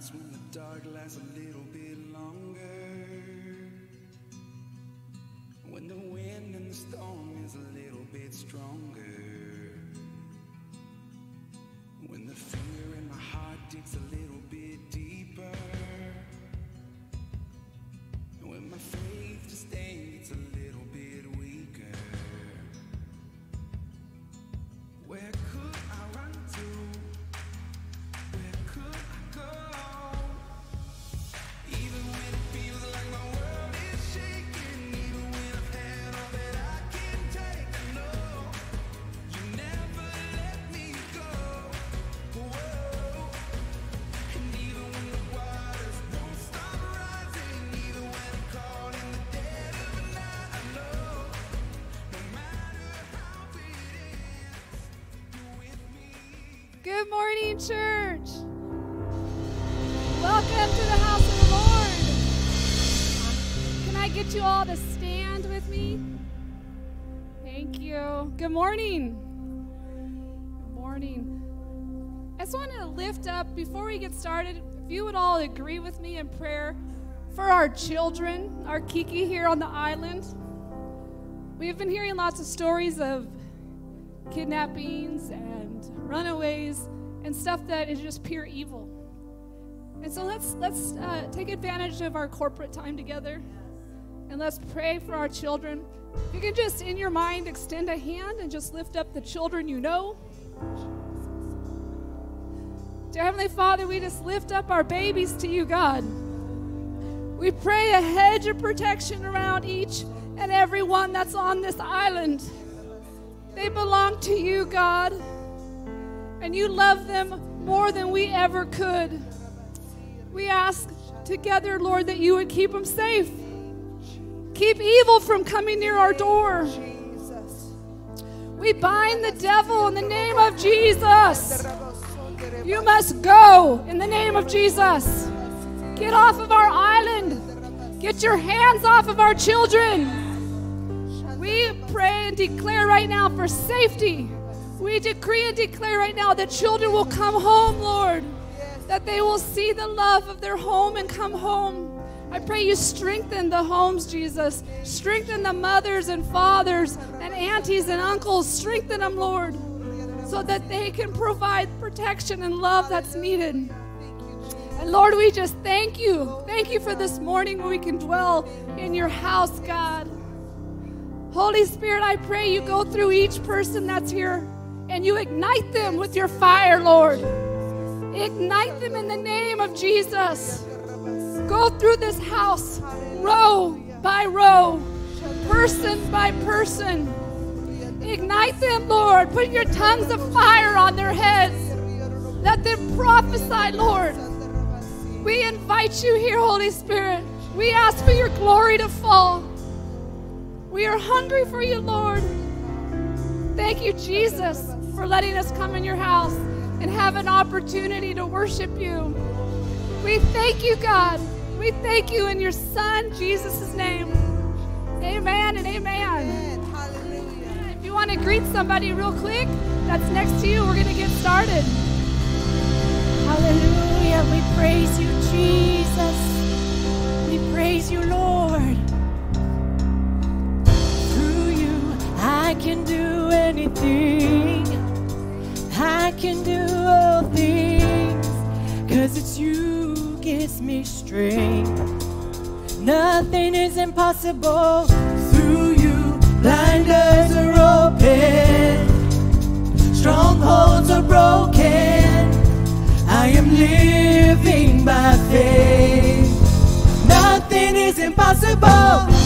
nights when the dark lasts a little bit longer. When the wind and the storm is a little bit stronger. When the fear in my heart digs a little Good morning, church. Welcome to the house of the Lord. Can I get you all to stand with me? Thank you. Good morning. Good morning. I just want to lift up, before we get started, if you would all agree with me in prayer for our children, our keiki here on the island. We've been hearing lots of stories of kidnappings and runaways and stuff that is just pure evil. And so let's let's uh, take advantage of our corporate time together, and let's pray for our children. You can just in your mind extend a hand and just lift up the children you know. Dear Heavenly Father, we just lift up our babies to you, God. We pray a hedge of protection around each and every one that's on this island. They belong to you, God. And you love them more than we ever could. We ask together, Lord, that you would keep them safe. Keep evil from coming near our door. We bind the devil in the name of Jesus. You must go in the name of Jesus. Get off of our island. Get your hands off of our children. We pray and declare right now for safety. We decree and declare right now that children will come home, Lord, that they will see the love of their home and come home. I pray you strengthen the homes, Jesus. Strengthen the mothers and fathers and aunties and uncles. Strengthen them, Lord, so that they can provide protection and love that's needed. And Lord, we just thank you. Thank you for this morning where we can dwell in your house, God. Holy Spirit, I pray you go through each person that's here and you ignite them with your fire, Lord. Ignite them in the name of Jesus. Go through this house, row by row, person by person. Ignite them, Lord. Put your tongues of fire on their heads. Let them prophesy, Lord. We invite you here, Holy Spirit. We ask for your glory to fall. We are hungry for you, Lord. Thank you, Jesus, for letting us come in your house and have an opportunity to worship you. We thank you, God. We thank you in your Son, Jesus' name. Amen and amen. Hallelujah. If you want to greet somebody real quick that's next to you, we're going to get started. Hallelujah. We praise you, Jesus. We praise you, Lord. Through you, I can do anything. I can do all things. Cause it's you gives me strength. Nothing is impossible. Through you, blinders are open. Strongholds are broken. I am living by faith. Nothing is impossible.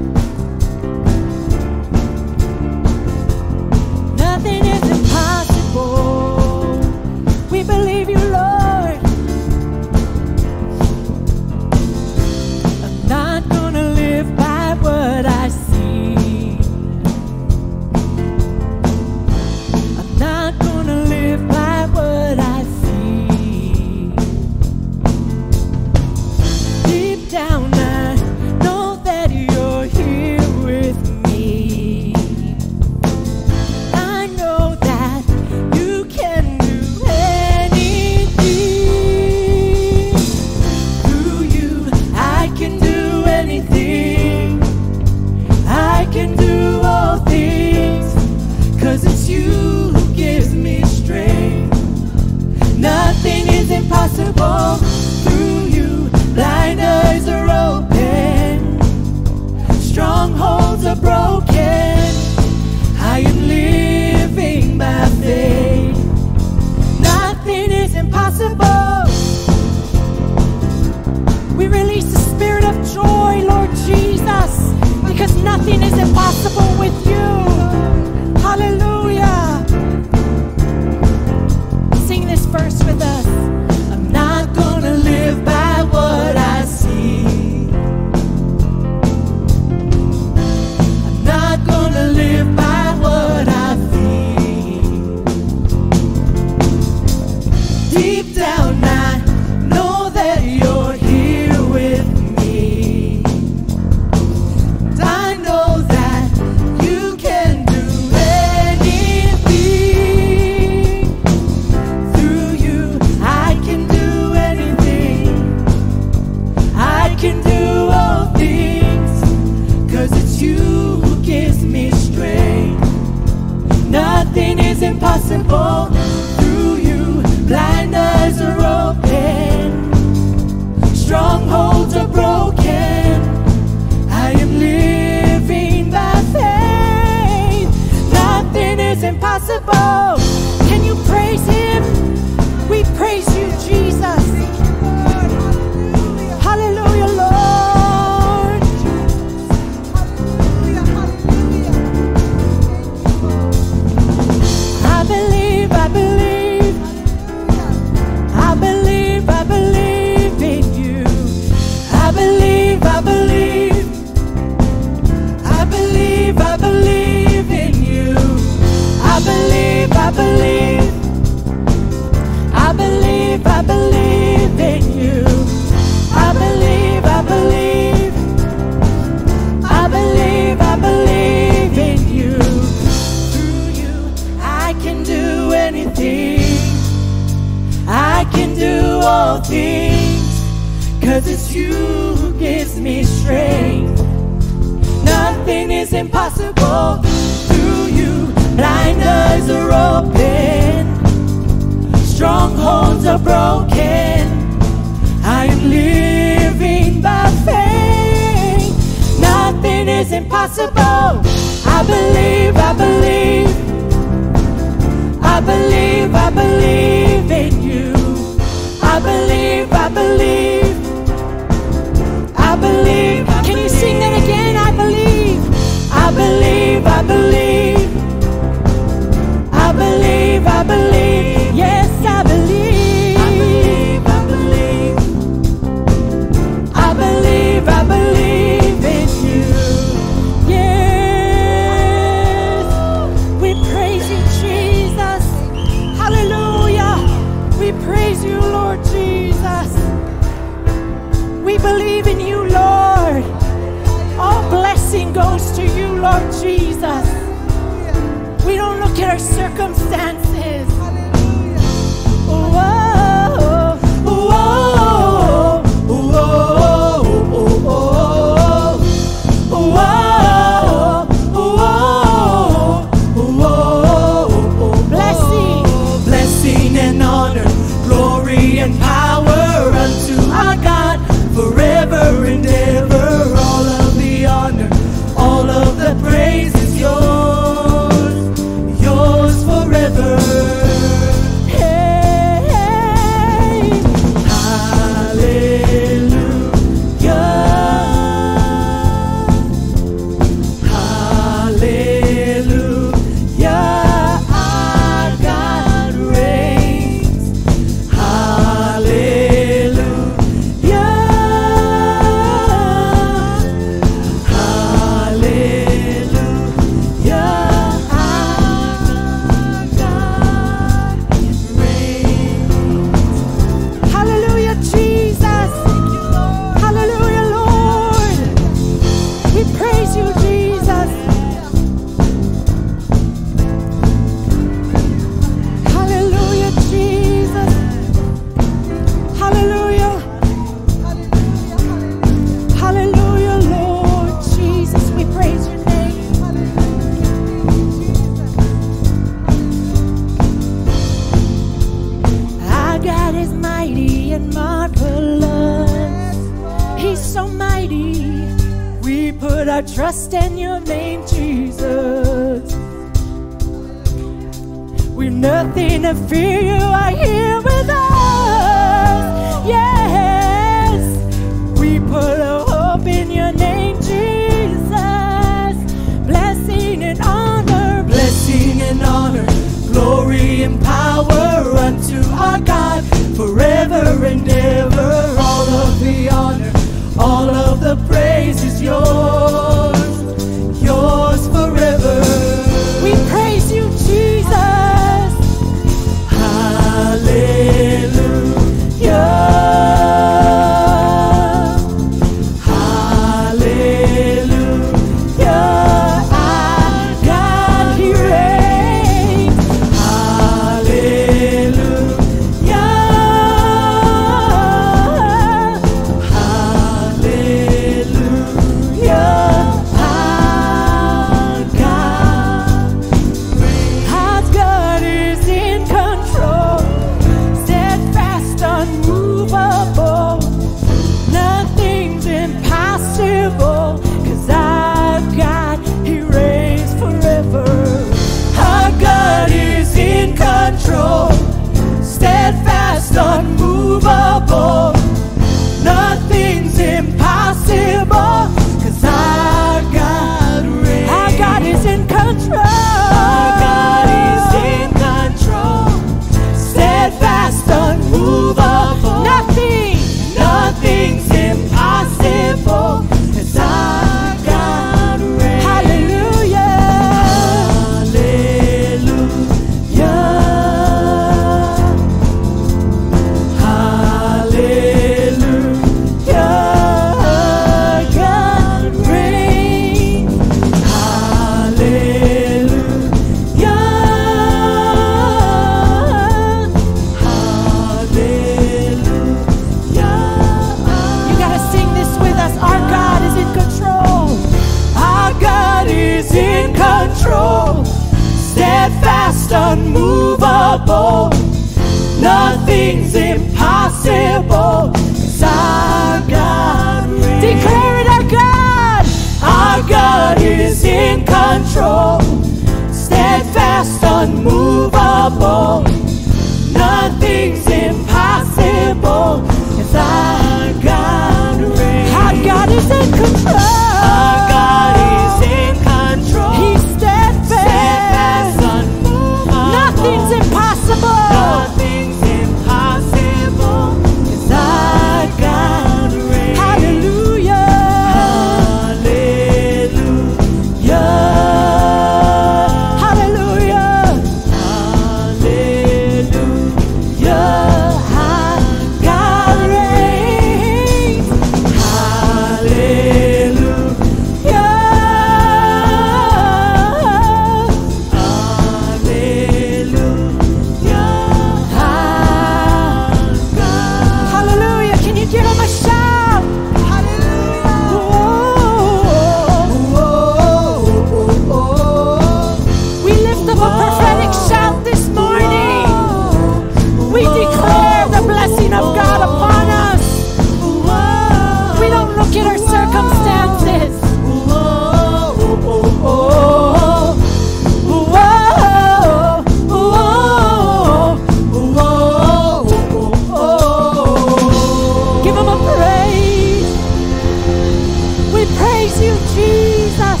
praise you, Jesus.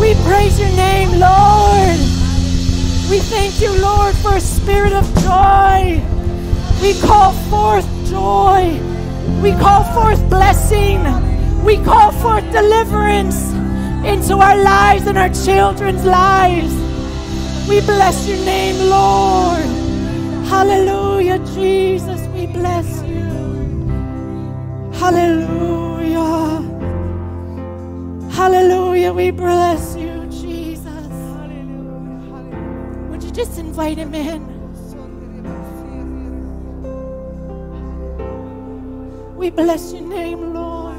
We praise your name, Lord. We thank you, Lord, for a spirit of joy. We call forth joy. We call forth blessing. We call forth deliverance into our lives and our children's lives. We bless your name, Lord. Hallelujah, Jesus. We bless you. Hallelujah. Hallelujah. We bless you, Jesus. Hallelujah. Would you just invite him in? We bless your name, Lord.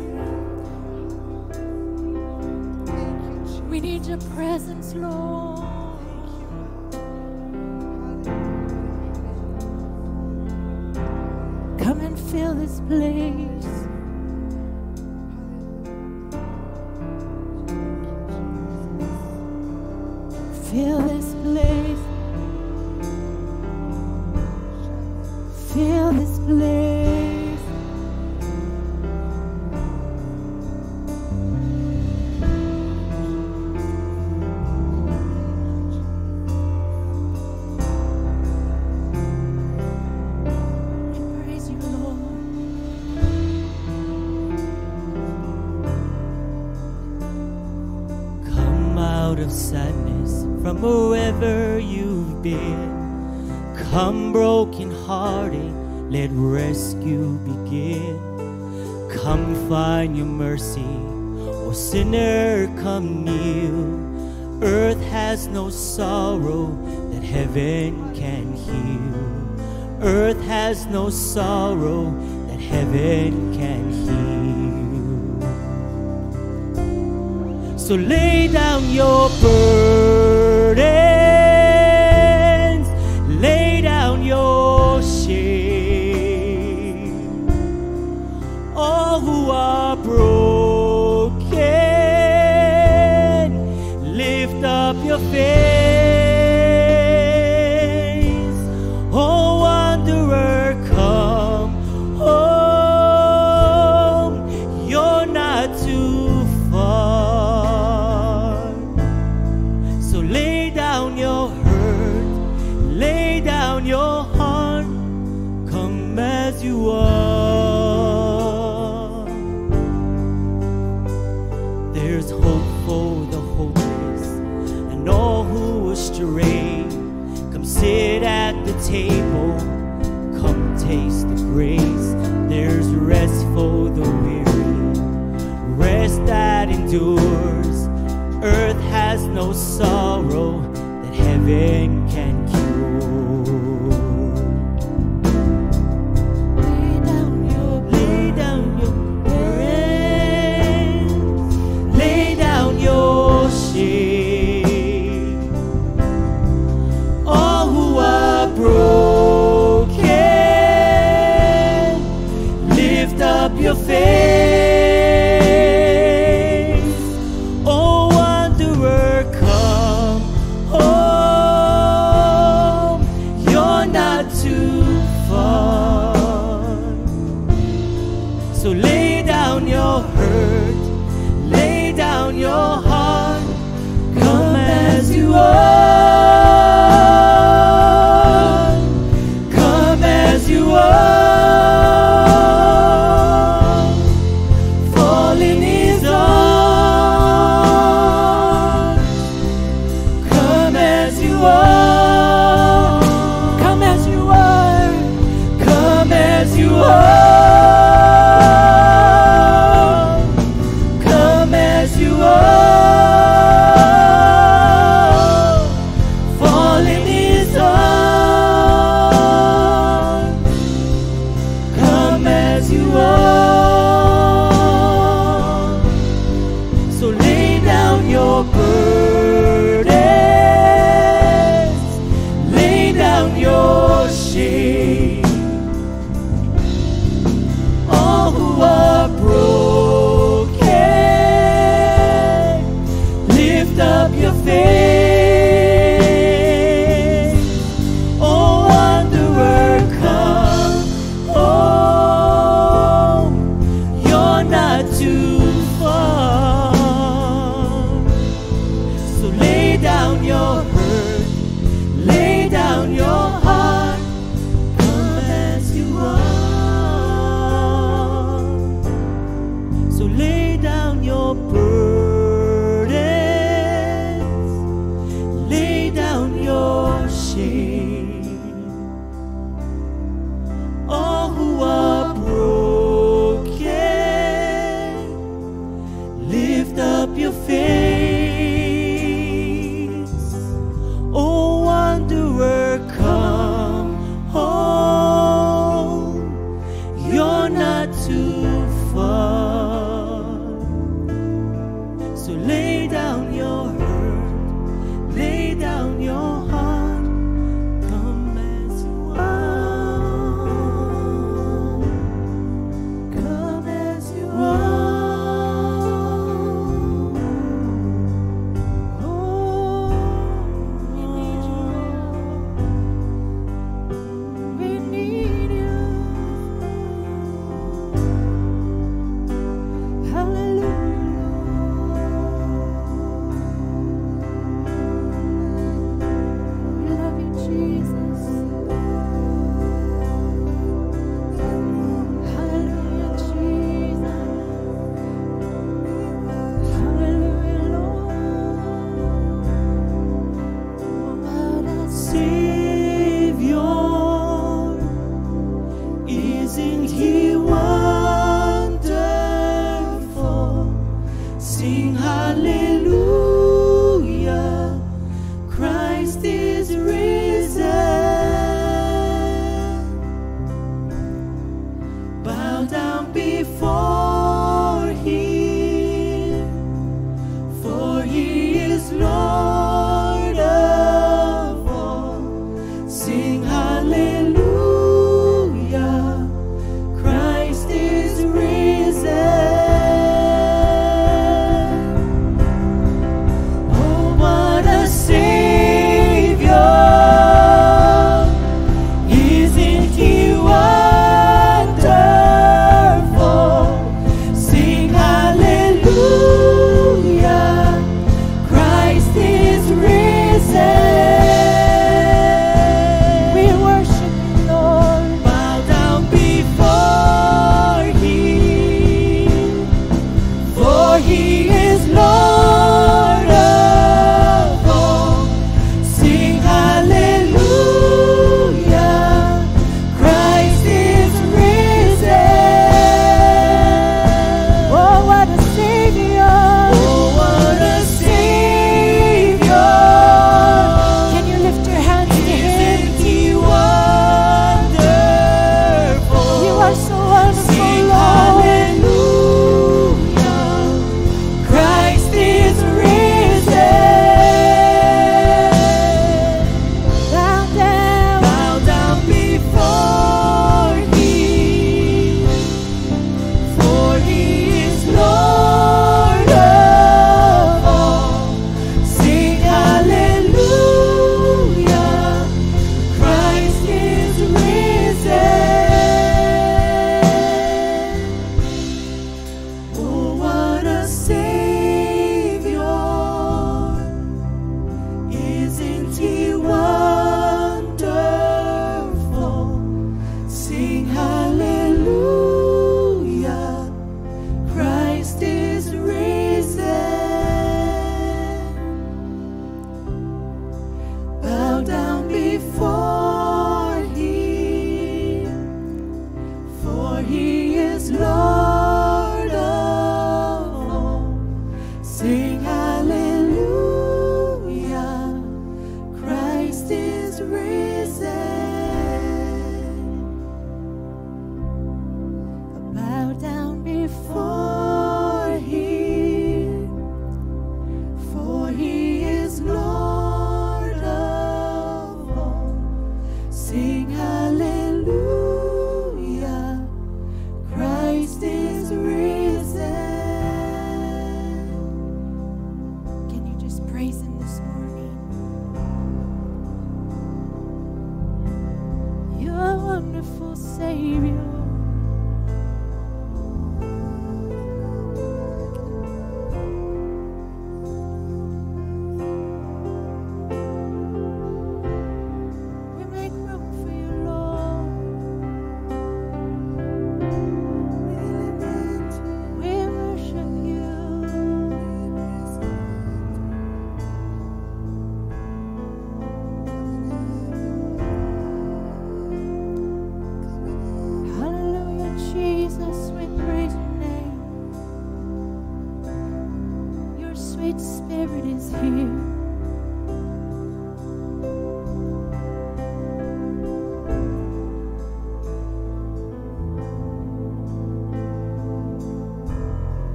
We need your presence, Lord. Come and fill this place. find your mercy. O sinner, come kneel. Earth has no sorrow that heaven can heal. Earth has no sorrow that heaven can heal. So lay down your burden.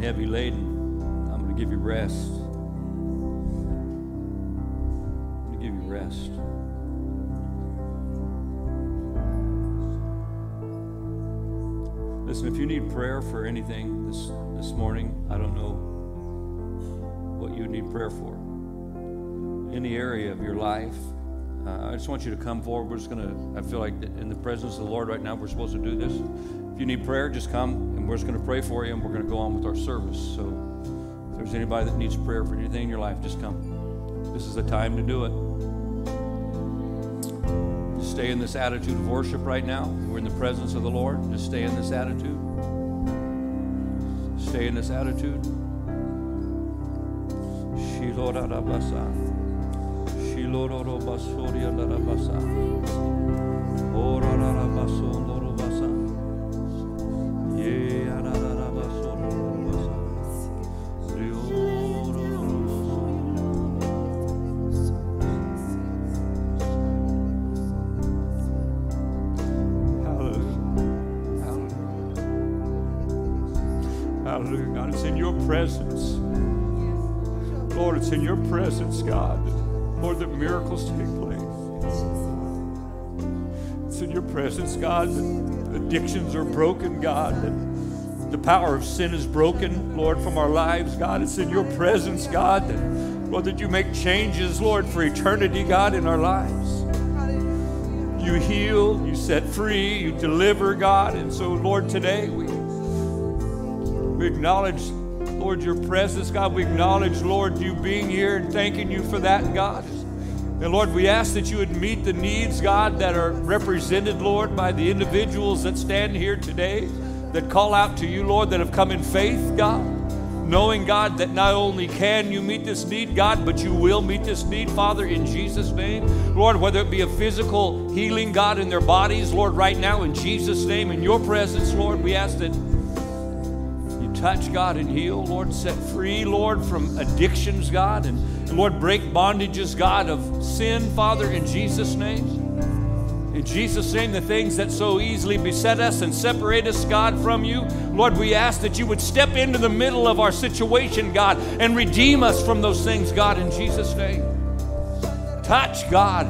And heavy laden. I'm going to give you rest. I'm going to give you rest. Listen, if you need prayer for anything this, this morning, I don't know what you need prayer for. Any area of your life, uh, I just want you to come forward. We're just going to, I feel like in the presence of the Lord right now, we're supposed to do this. If you need prayer, just come and we're just going to pray for you and we're going to go on with our service. So if there's anybody that needs prayer for anything in your life, just come. This is the time to do it. Just stay in this attitude of worship right now. We're in the presence of the Lord. Just stay in this attitude. Stay in this attitude. Shilorabasa. Shilorobasoriandarabasa. Orarabasondorobasa. Presence, God. Lord, that miracles take place. It's in your presence, God, that addictions are broken, God, that the power of sin is broken, Lord, from our lives, God. It's in your presence, God, that, Lord, that you make changes, Lord, for eternity, God, in our lives. You heal, you set free, you deliver, God. And so, Lord, today we, we acknowledge, Lord, your presence, God. We acknowledge, Lord, you being here and thanking you for that, God. And Lord, we ask that you would meet the needs, God, that are represented, Lord, by the individuals that stand here today, that call out to you, Lord, that have come in faith, God. Knowing, God, that not only can you meet this need, God, but you will meet this need, Father, in Jesus' name. Lord, whether it be a physical healing, God, in their bodies, Lord, right now, in Jesus' name, in your presence, Lord, we ask that touch, God, and heal, Lord, set free, Lord, from addictions, God, and, Lord, break bondages, God, of sin, Father, in Jesus' name. In Jesus' name, the things that so easily beset us and separate us, God, from you, Lord, we ask that you would step into the middle of our situation, God, and redeem us from those things, God, in Jesus' name. Touch, God.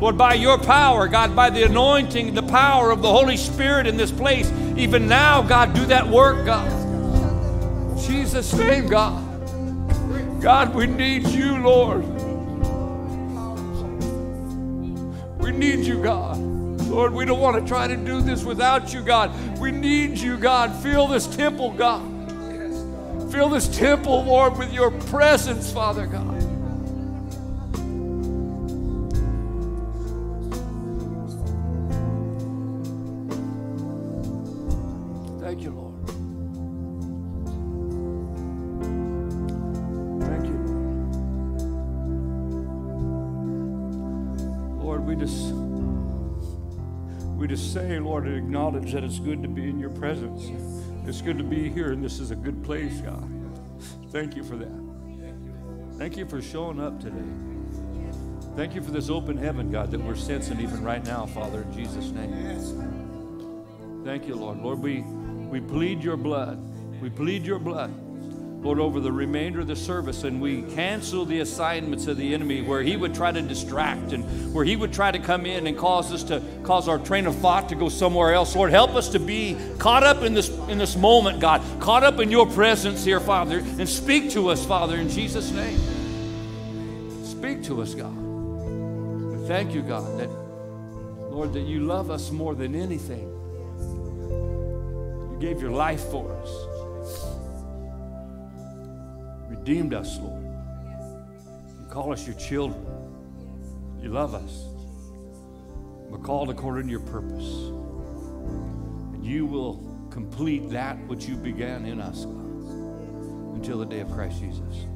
Lord, by your power, God, by the anointing, the power of the Holy Spirit in this place, even now, God, do that work, God. In Jesus' name, God. God, we need you, Lord. We need you, God. Lord, we don't want to try to do this without you, God. We need you, God. Fill this temple, God. Fill this temple, Lord, with your presence, Father God. We just we just say, Lord, and acknowledge that it's good to be in your presence. It's good to be here, and this is a good place, God. Thank you for that. Thank you for showing up today. Thank you for this open heaven, God, that we're sensing even right now, Father, in Jesus' name. Thank you, Lord. Lord, we, we plead your blood. We plead your blood, Lord, over the remainder of the service, and we cancel the assignments of the enemy where he would try to distract and where he would try to come in and cause us to cause our train of thought to go somewhere else. Lord, help us to be caught up in this in this moment, God, caught up in your presence here, Father, and speak to us, Father, in Jesus' name. Speak to us, God. We thank you, God, that Lord, that you love us more than anything. You gave your life for us. Redeemed us, Lord. You call us your children. You love us. We're called according to your purpose. And you will complete that which you began in us, God, until the day of Christ Jesus.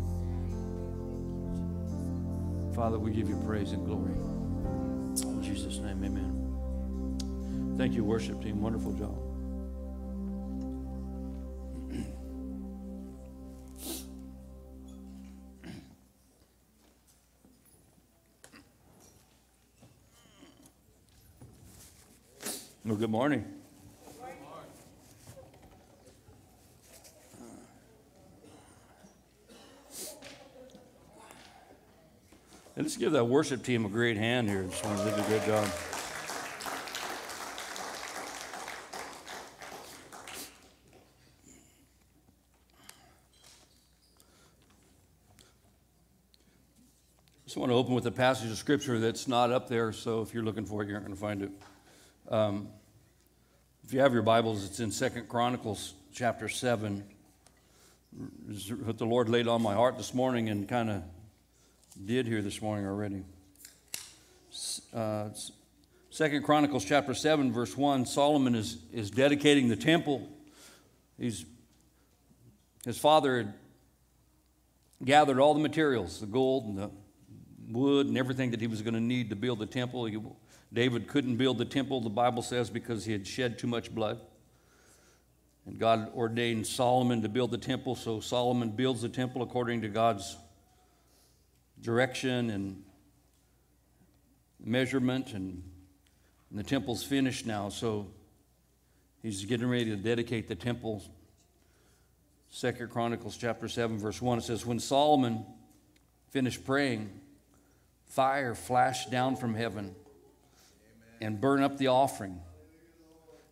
Father, we give you praise and glory. In Jesus' name, amen. Thank you, worship team. Wonderful job. Well, good morning. And let's give that worship team a great hand here. Just want to do a good job. Just want to open with a passage of scripture that's not up there, so if you're looking for it, you aren't going to find it. Um, if you have your Bibles, it's in Second Chronicles chapter 7. Is what the Lord laid on my heart this morning and kind of did here this morning already. Uh, Second Chronicles chapter 7, verse 1, Solomon is, is dedicating the temple. He's, his father had gathered all the materials, the gold and the wood and everything that he was going to need to build the temple. He, David couldn't build the temple, the Bible says, because he had shed too much blood. And God ordained Solomon to build the temple, so Solomon builds the temple according to God's direction and measurement, and, and the temple's finished now, so he's getting ready to dedicate the temple. Second Chronicles chapter 7, verse 1, it says, When Solomon finished praying, fire flashed down from heaven and burn up the offering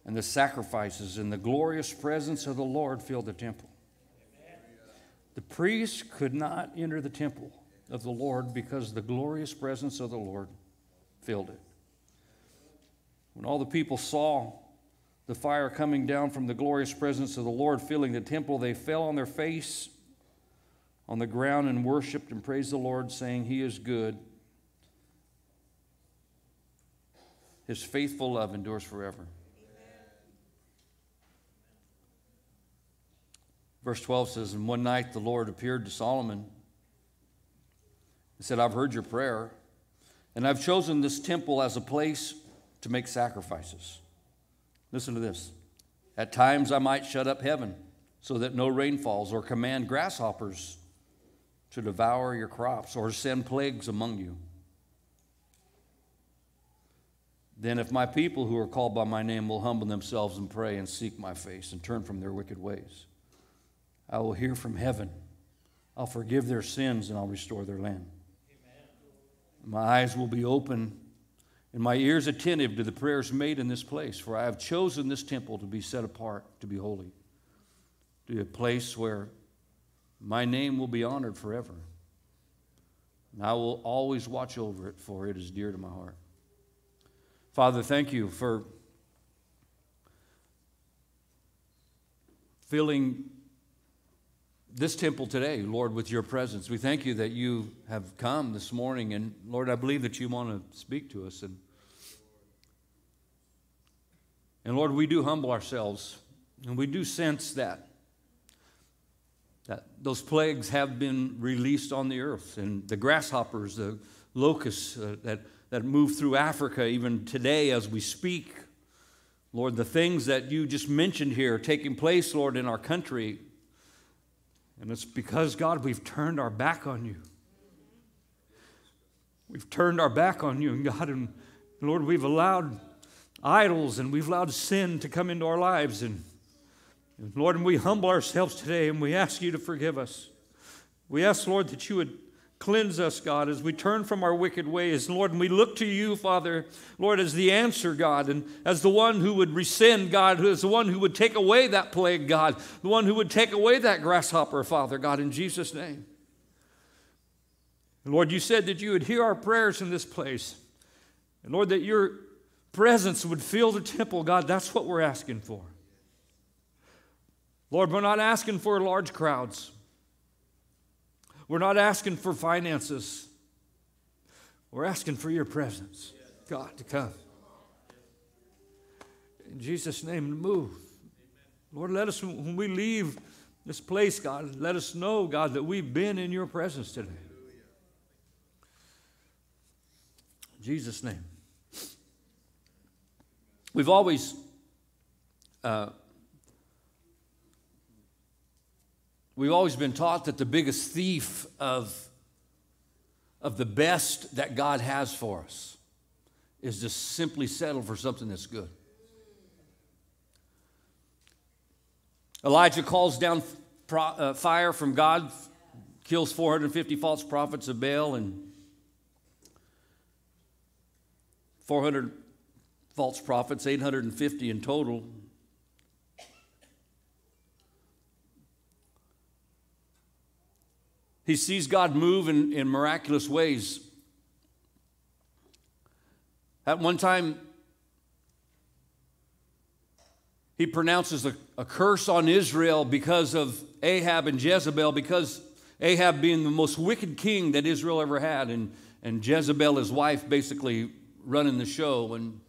and the sacrifices, and the glorious presence of the Lord filled the temple. The priests could not enter the temple of the Lord because the glorious presence of the Lord filled it. When all the people saw the fire coming down from the glorious presence of the Lord filling the temple, they fell on their face on the ground and worshiped and praised the Lord, saying, He is good. His faithful love endures forever. Verse 12 says, And one night the Lord appeared to Solomon and said, I've heard your prayer, and I've chosen this temple as a place to make sacrifices. Listen to this. At times I might shut up heaven so that no rain falls, or command grasshoppers to devour your crops, or send plagues among you. Then, if my people who are called by my name will humble themselves and pray and seek my face and turn from their wicked ways, I will hear from heaven. I'll forgive their sins and I'll restore their land. Amen. My eyes will be open and my ears attentive to the prayers made in this place, for I have chosen this temple to be set apart, to be holy, to be a place where my name will be honored forever. And I will always watch over it, for it is dear to my heart. Father, thank you for filling this temple today, Lord, with your presence. We thank you that you have come this morning, and Lord, I believe that you want to speak to us. And, and Lord, we do humble ourselves, and we do sense that, that those plagues have been released on the earth, and the grasshoppers, the locusts uh, that, that move through Africa even today as we speak. Lord, the things that you just mentioned here taking place, Lord, in our country, and it's because, God, we've turned our back on you. We've turned our back on you, and God, and Lord, we've allowed idols and we've allowed sin to come into our lives. And, and Lord, and we humble ourselves today and we ask you to forgive us. We ask, Lord, that you would Cleanse us, God, as we turn from our wicked ways. Lord, and we look to you, Father, Lord, as the answer, God, and as the one who would rescind, God, who is the one who would take away that plague, God, the one who would take away that grasshopper, Father, God, in Jesus' name. And Lord, you said that you would hear our prayers in this place. And Lord, that your presence would fill the temple, God, that's what we're asking for. Lord, we're not asking for large crowds. We're not asking for finances. We're asking for your presence, God, to come. In Jesus' name, move. Lord, let us, when we leave this place, God, let us know, God, that we've been in your presence today. In Jesus' name. We've always uh, We've always been taught that the biggest thief of, of the best that God has for us is to simply settle for something that's good. Elijah calls down pro, uh, fire from God, kills 450 false prophets of Baal, and 400 false prophets, 850 in total. He sees God move in, in miraculous ways. At one time, he pronounces a, a, curse on Israel because of Ahab and Jezebel, because Ahab being the most wicked king that Israel ever had, and, and Jezebel, his wife, basically running the show. And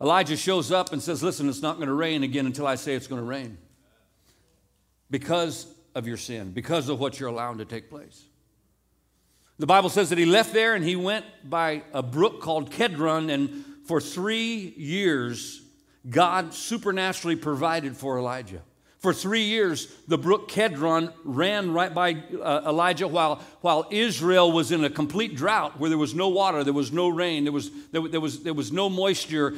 Elijah shows up and says, Listen, it's not going to rain again until I say it's going to rain because of your sin, because of what you're allowing to take place. The Bible says that he left there and he went by a brook called Kedron, and for three years, God supernaturally provided for Elijah. For three years, the brook Kedron ran right by uh, Elijah while, while Israel was in a complete drought where there was no water, there was no rain, there was, there, there was, there was no moisture.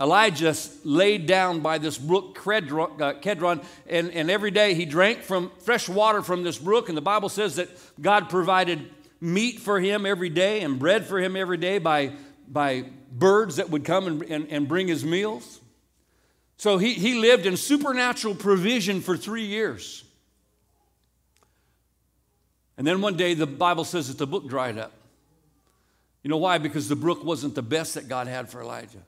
Elijah laid down by this brook uh, Kedron, and, and every day he drank from fresh water from this brook. And the Bible says that God provided meat for him every day and bread for him every day by, by birds that would come and, and, and bring his meals. So he, he lived in supernatural provision for three years. And then one day the Bible says that the brook dried up. You know why? Because the brook wasn't the best that God had for Elijah.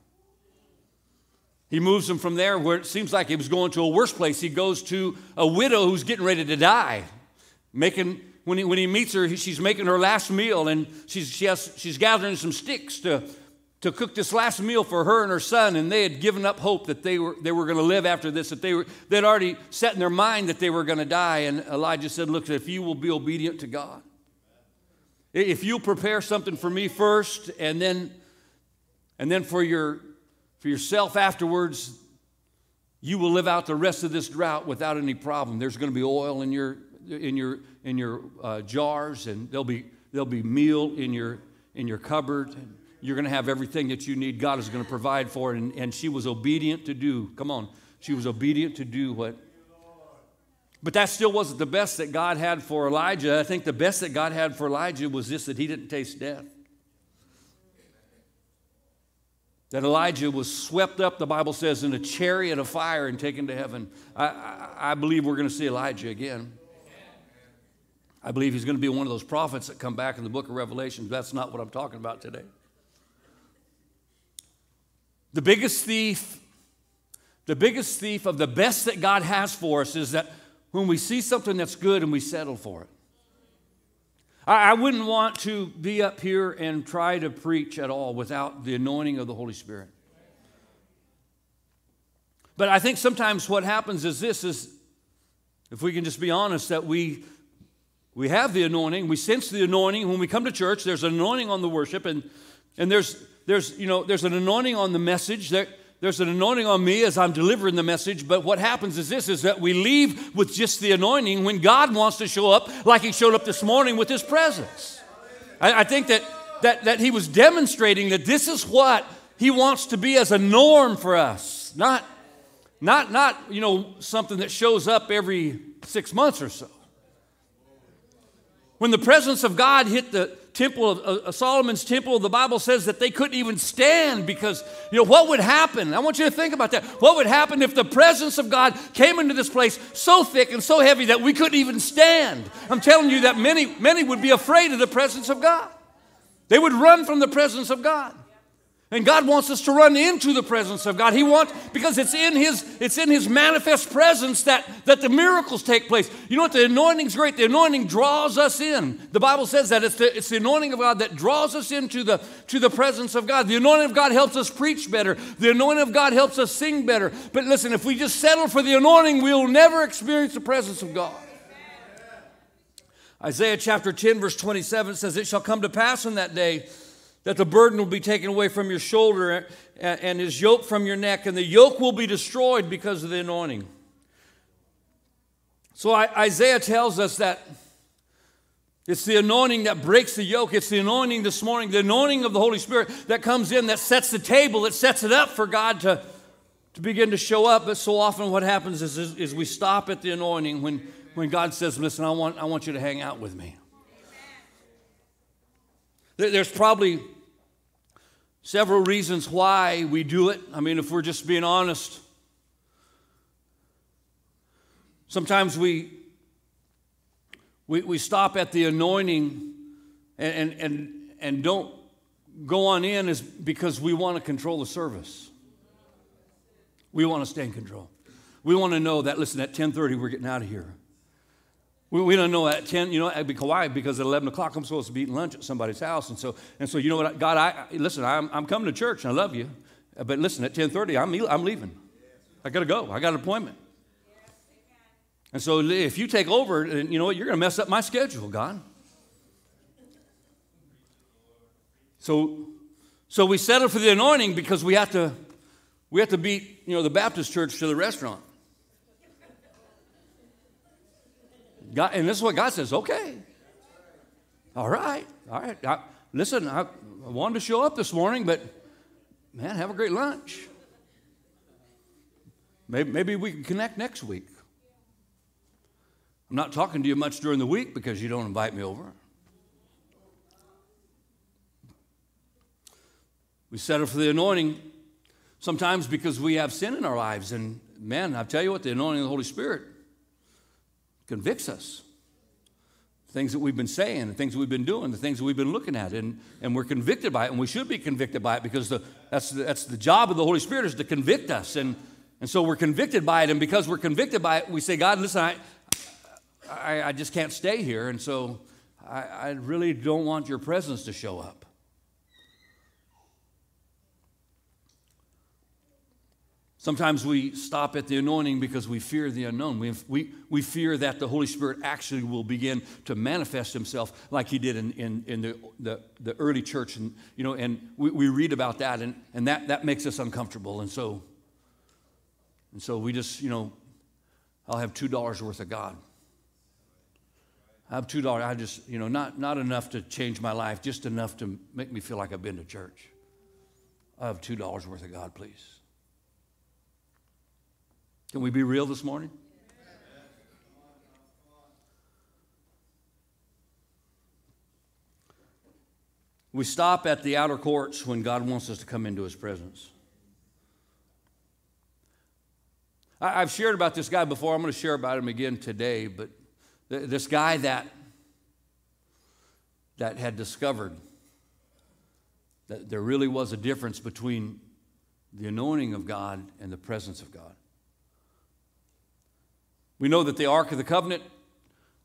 He moves him from there where it seems like he was going to a worse place. He goes to a widow who's getting ready to die. Making, when, he, when he meets her, she's making her last meal and she's, she has, she's gathering some sticks to, to cook this last meal for her and her son. And they had given up hope that they were, they were going to live after this, that they were, they'd already set in their mind that they were going to die. And Elijah said, Look, if you will be obedient to God, if you'll prepare something for me first and then, and then for your for yourself afterwards, you will live out the rest of this drought without any problem. There's going to be oil in your in your in your uh, jars, and there'll be there'll be meal in your in your cupboard. You're going to have everything that you need. God is going to provide for it. And, and she was obedient to do. Come on, she was obedient to do what But that still wasn't the best that God had for Elijah. I think the best that God had for Elijah was this that he didn't taste death. That Elijah was swept up, the Bible says, in a chariot of fire and taken to heaven. I, I, I believe we're going to see Elijah again. I believe he's going to be one of those prophets that come back in the book of Revelation. That's not what I'm talking about today. The biggest thief, the biggest thief of the best that God has for us is that when we see something that's good and we settle for it. I, I wouldn't want to be up here and try to preach at all without the anointing of the Holy Spirit. But I think sometimes what happens is this is if we can just be honest that we we have the anointing, we sense the anointing when we come to church, there's an anointing on the worship and and there's there's you know there's an anointing on the message there there's an anointing on me as I'm delivering the message, but what happens is this is that we leave with just the anointing when God wants to show up like he showed up this morning with his presence. I, I think that, that that he was demonstrating that this is what he wants to be as a norm for us, not not not you know something that shows up every six months or so. When the presence of God hit the temple of uh, Solomon's temple, the Bible says that they couldn't even stand because, you know, what would happen? I want you to think about that. What would happen if the presence of God came into this place so thick and so heavy that we couldn't even stand? I'm telling you that many, many would be afraid of the presence of God. They would run from the presence of God. And God wants us to run into the presence of God. He wants because it's in His it's in His manifest presence that that the miracles take place. You know what? The anointing's great. The anointing draws us in. The Bible says that it's the, it's the anointing of God that draws us into the to the presence of God. The anointing of God helps us preach better. The anointing of God helps us sing better. But listen, if we just settle for the anointing, we'll never experience the presence of God. Isaiah chapter 10, verse 27 says, It shall come to pass in that day that the burden will be taken away from your shoulder and his yoke from your neck, and the yoke will be destroyed because of the anointing. So Isaiah tells us that it's the anointing that breaks the yoke. It's the anointing this morning, the anointing of the Holy Spirit that comes in, that sets the table, that sets it up for God to, to begin to show up. But so often what happens is, is, is we stop at the anointing when, when God says, Listen, I want, I want you to hang out with me. There's probably several reasons why we do it. I mean, if we're just being honest, sometimes we, we, we stop at the anointing and, and, and, and don't go on in is because we want to control the service. We want to stay in control. We want to know that, listen, at 1030, we're getting out of here. We, we don't know at 10, you know, why? Because at 11 o'clock, I'm supposed to be eating lunch at somebody's house. And so, and so you know what, God, I, listen, I'm, I'm coming to church and I love you. But listen, at 1030, I'm, I'm leaving. I got to go. I got an appointment. And so if you take over, and you know what, you're going to mess up my schedule, God. So, so we settle for the anointing because we have to, we have to beat, you know, the Baptist church to the restaurant. God, and this is what God says okay. All right, all right. I, listen, I, I wanted to show up this morning, but man, have a great lunch. Maybe, maybe we can connect next week. I'm not talking to you much during the week because you don't invite me over. We settle for the anointing sometimes because we have sin in our lives. And man, I tell you what, the anointing of the Holy Spirit convicts us. Things that we've been saying, the things that we've been doing, the things that we've been looking at, and, and we're convicted by it, and we should be convicted by it because the, that's, the, that's the job of the Holy Spirit is to convict us. And, and so we're convicted by it, and because we're convicted by it, we say, God, listen, I, I, I just can't stay here, and so I, I really don't want your presence to show up. Sometimes we stop at the anointing because we fear the unknown. We, we, we fear that the Holy Spirit actually will begin to manifest himself like he did in, in, in the, the, the early church. And, you know, and we, we read about that, and, and that, that makes us uncomfortable. And so, and so we just, you know, I'll have $2 worth of God. I have $2. I just, you know, not, not enough to change my life, just enough to make me feel like I've been to church. I have $2 worth of God, please. Can we be real this morning? We stop at the outer courts when God wants us to come into his presence. I've shared about this guy before. I'm going to share about him again today, but th- this guy that, that had discovered that there really was a difference between the anointing of God and the presence of God. We know that the Ark of the Covenant,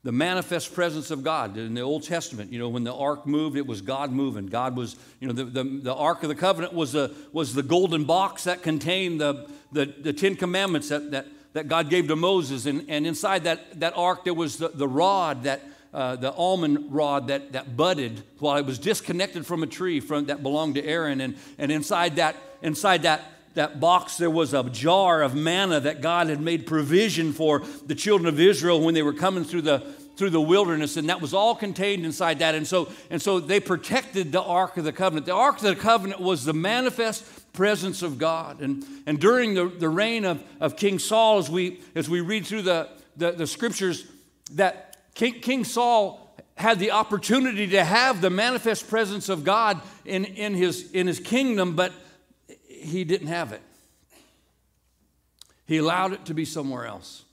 the manifest presence of God in the Old Testament, you know, when the ark moved, it was God moving. God was, you know, the, the, the Ark of the Covenant was, a, was the golden box that contained the, the, the Ten Commandments that, that, that God gave to Moses. And, and inside that, that ark, there was the, the rod that, uh, the almond rod that, that budded while it was disconnected from a tree from, that belonged to Aaron. And, and inside, that, inside that, that box, there was a jar of manna that God had made provision for the children of Israel when they were coming through the, through the wilderness. And that was all contained inside that. And so, and so they protected the Ark of the Covenant. The Ark of the Covenant was the manifest presence of God. And, and during the, the reign of, of King Saul, as we, as we read through the, the, the scriptures, that King, King Saul had the opportunity to have the manifest presence of God in, in, his, in his kingdom, but he didn't have it. He allowed it to be somewhere else.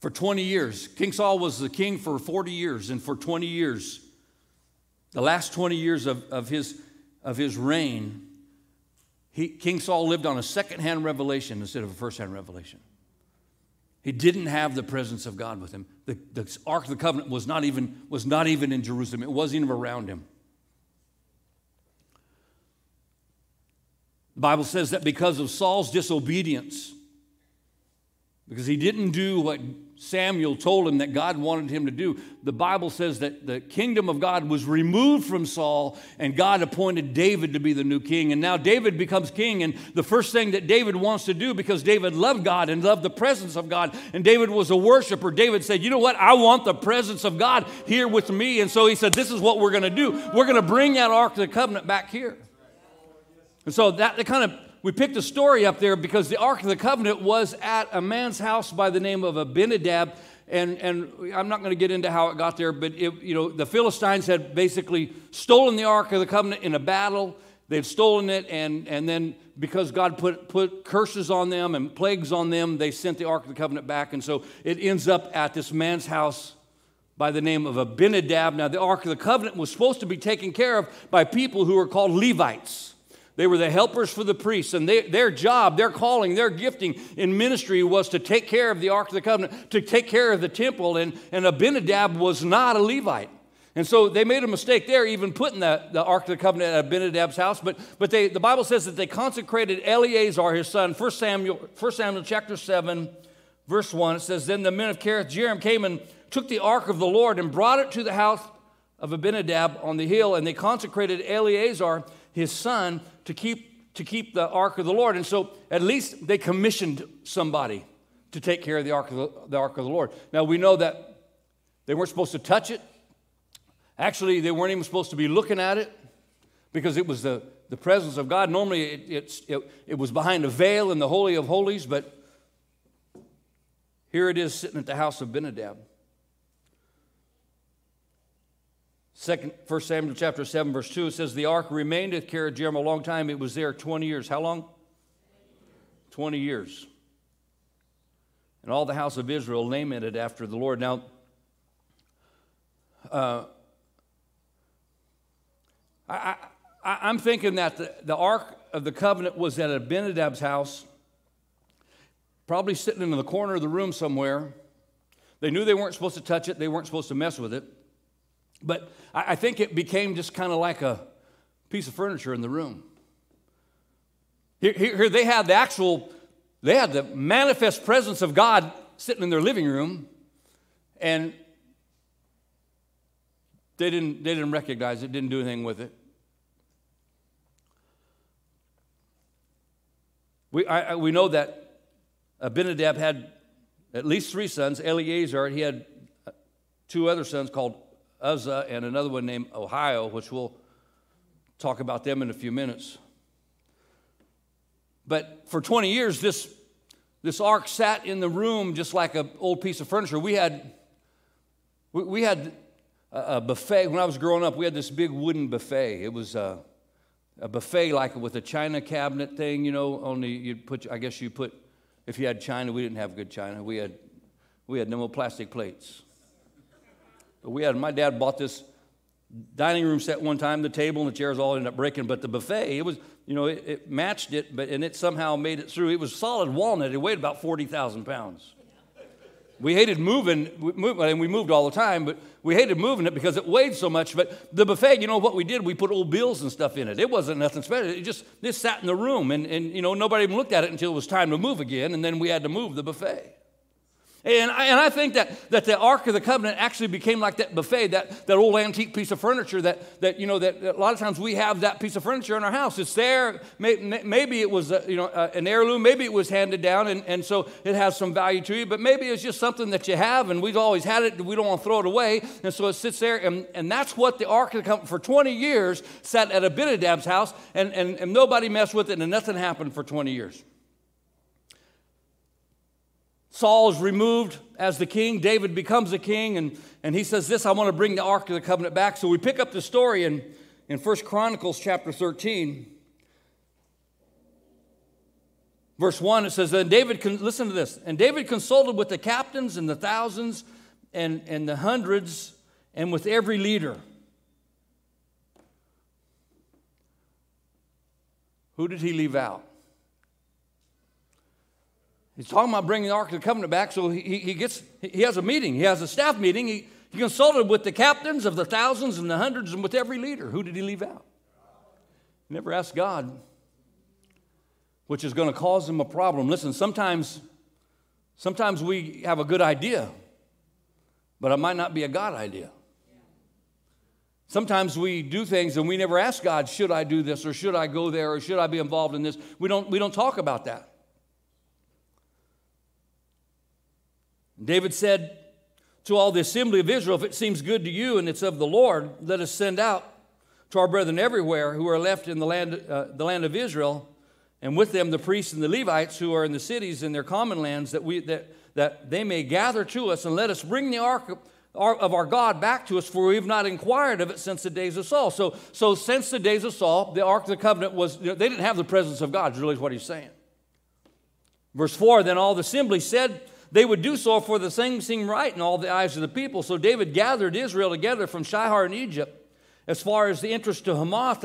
For 20 years, King Saul was the king for 40 years, and for 20 years, the last 20 years of, of, his, of his reign, he, King Saul lived on a second-hand revelation instead of a first-hand revelation. He didn't have the presence of God with him. The, the Ark of the Covenant was not, even, was not even in Jerusalem, it wasn't even around him. The Bible says that because of Saul's disobedience, because he didn't do what Samuel told him that God wanted him to do, the Bible says that the kingdom of God was removed from Saul and God appointed David to be the new king. And now David becomes king. And the first thing that David wants to do, because David loved God and loved the presence of God, and David was a worshiper, David said, You know what? I want the presence of God here with me. And so he said, This is what we're going to do. We're going to bring that Ark of the Covenant back here. And so that, kind of, we picked a story up there because the Ark of the Covenant was at a man's house by the name of Abinadab. And, and I'm not going to get into how it got there, but it, you know, the Philistines had basically stolen the Ark of the Covenant in a battle. They'd stolen it, and, and then because God put, put curses on them and plagues on them, they sent the Ark of the Covenant back. And so it ends up at this man's house by the name of Abinadab. Now, the Ark of the Covenant was supposed to be taken care of by people who were called Levites. They were the helpers for the priests, and they, their job, their calling, their gifting in ministry was to take care of the Ark of the Covenant, to take care of the temple, and, and Abinadab was not a Levite. And so they made a mistake there, even putting the, the Ark of the Covenant at Abinadab's house. But, but they, the Bible says that they consecrated Eleazar, his son. 1 Samuel, 1 Samuel chapter 7, verse 1, it says, Then the men of Kiriath Jearim came and took the ark of the Lord and brought it to the house of Abinadab on the hill, and they consecrated Eleazar, his son, to keep, to keep the ark of the Lord. And so at least they commissioned somebody to take care of the ark of the, the ark of the Lord. Now we know that they weren't supposed to touch it. Actually, they weren't even supposed to be looking at it because it was the, the presence of God. Normally, it, it, it was behind a veil in the Holy of Holies, but here it is sitting at the house of Benadab. Second, 1 Samuel chapter 7, verse 2, it says, The ark remained at Kiriath a long time. It was there 20 years. How long? 20 years. And all the house of Israel lamented after the Lord. Now, uh, I, I, I'm thinking that the, the Ark of the Covenant was at Abinadab's house, probably sitting in the corner of the room somewhere. They knew they weren't supposed to touch it, they weren't supposed to mess with it. But I, I think it became just kind of like a piece of furniture in the room. Here, here, they had the actual, they had the manifest presence of God sitting in their living room, and they didn't, they didn't recognize it, didn't do anything with it. We, I, I- we know that Abinadab had at least three sons. Eleazar, he had uh, two other sons called Uzzah and another one named Ahio, which we'll talk about them in a few minutes. But for 20 years, this, this ark sat in the room just like an old piece of furniture. We had, we, we had a, a buffet. When I was growing up, we had this big wooden buffet. It was a, a buffet like with a china cabinet thing, you know. Only you'd put, I guess you put, if you had china, we didn't have good china. We had, we had no plastic plates. We had, my dad bought this dining room set one time, the table and the chairs all ended up breaking, but the buffet, it was, you know, it, it matched it, but and it somehow made it through. It was solid walnut. It weighed about 40,000 pounds. We hated moving, we moved, and we moved all the time, but we hated moving it because it weighed so much. But the buffet, you know what we did? We put old bills and stuff in it. It wasn't nothing special. It just, just sat in the room, and, and you know, nobody even looked at it until it was time to move again, and then we had to move the buffet. And I, and I think that, that the Ark of the Covenant actually became like that buffet, that, that old antique piece of furniture that, that, you know, that a lot of times we have that piece of furniture in our house. It's there. Maybe it was, you know, an heirloom. Maybe it was handed down, and, and so it has some value to you. But maybe it's just something that you have, and we've always had it. We don't want to throw it away. And so it sits there, and, and that's what the Ark of the Covenant for 20 years sat at Abinadab's house, and, and, and nobody messed with it, and nothing happened for 20 years. Saul is removed as the king. David becomes a king, and, and he says, This, I want to bring the Ark of the Covenant back. So we pick up the story in, in 1 Chronicles chapter 13. Verse 1, it says, Then David, listen to this, and David consulted with the captains and the thousands and, and the hundreds and with every leader. Who did he leave out? He's talking about bringing the Ark of the Covenant back, so he, he gets he has a meeting. He has a staff meeting. He, he consulted with the captains of the thousands and the hundreds and with every leader. Who did he leave out? He never asked God, which is going to cause him a problem. Listen, sometimes, sometimes we have a good idea, but it might not be a God idea. Sometimes we do things and we never ask God, should I do this or should I go there or should I be involved in this? We don't, we don't talk about that. David said to all the assembly of Israel, If it seems good to you and it's of the Lord, let us send out to our brethren everywhere who are left in the land, uh, the land of Israel, and with them the priests and the Levites who are in the cities in their common lands, that, we, that, that they may gather to us and let us bring the ark of, of our God back to us, for we have not inquired of it since the days of Saul. So, so since the days of Saul, the Ark of the Covenant was, you know, they didn't have the presence of God, is really what he's saying. Verse 4 Then all the assembly said, they would do so for the thing seemed right in all the eyes of the people. So David gathered Israel together from Shihor in Egypt, as far as the entrance to Hamath,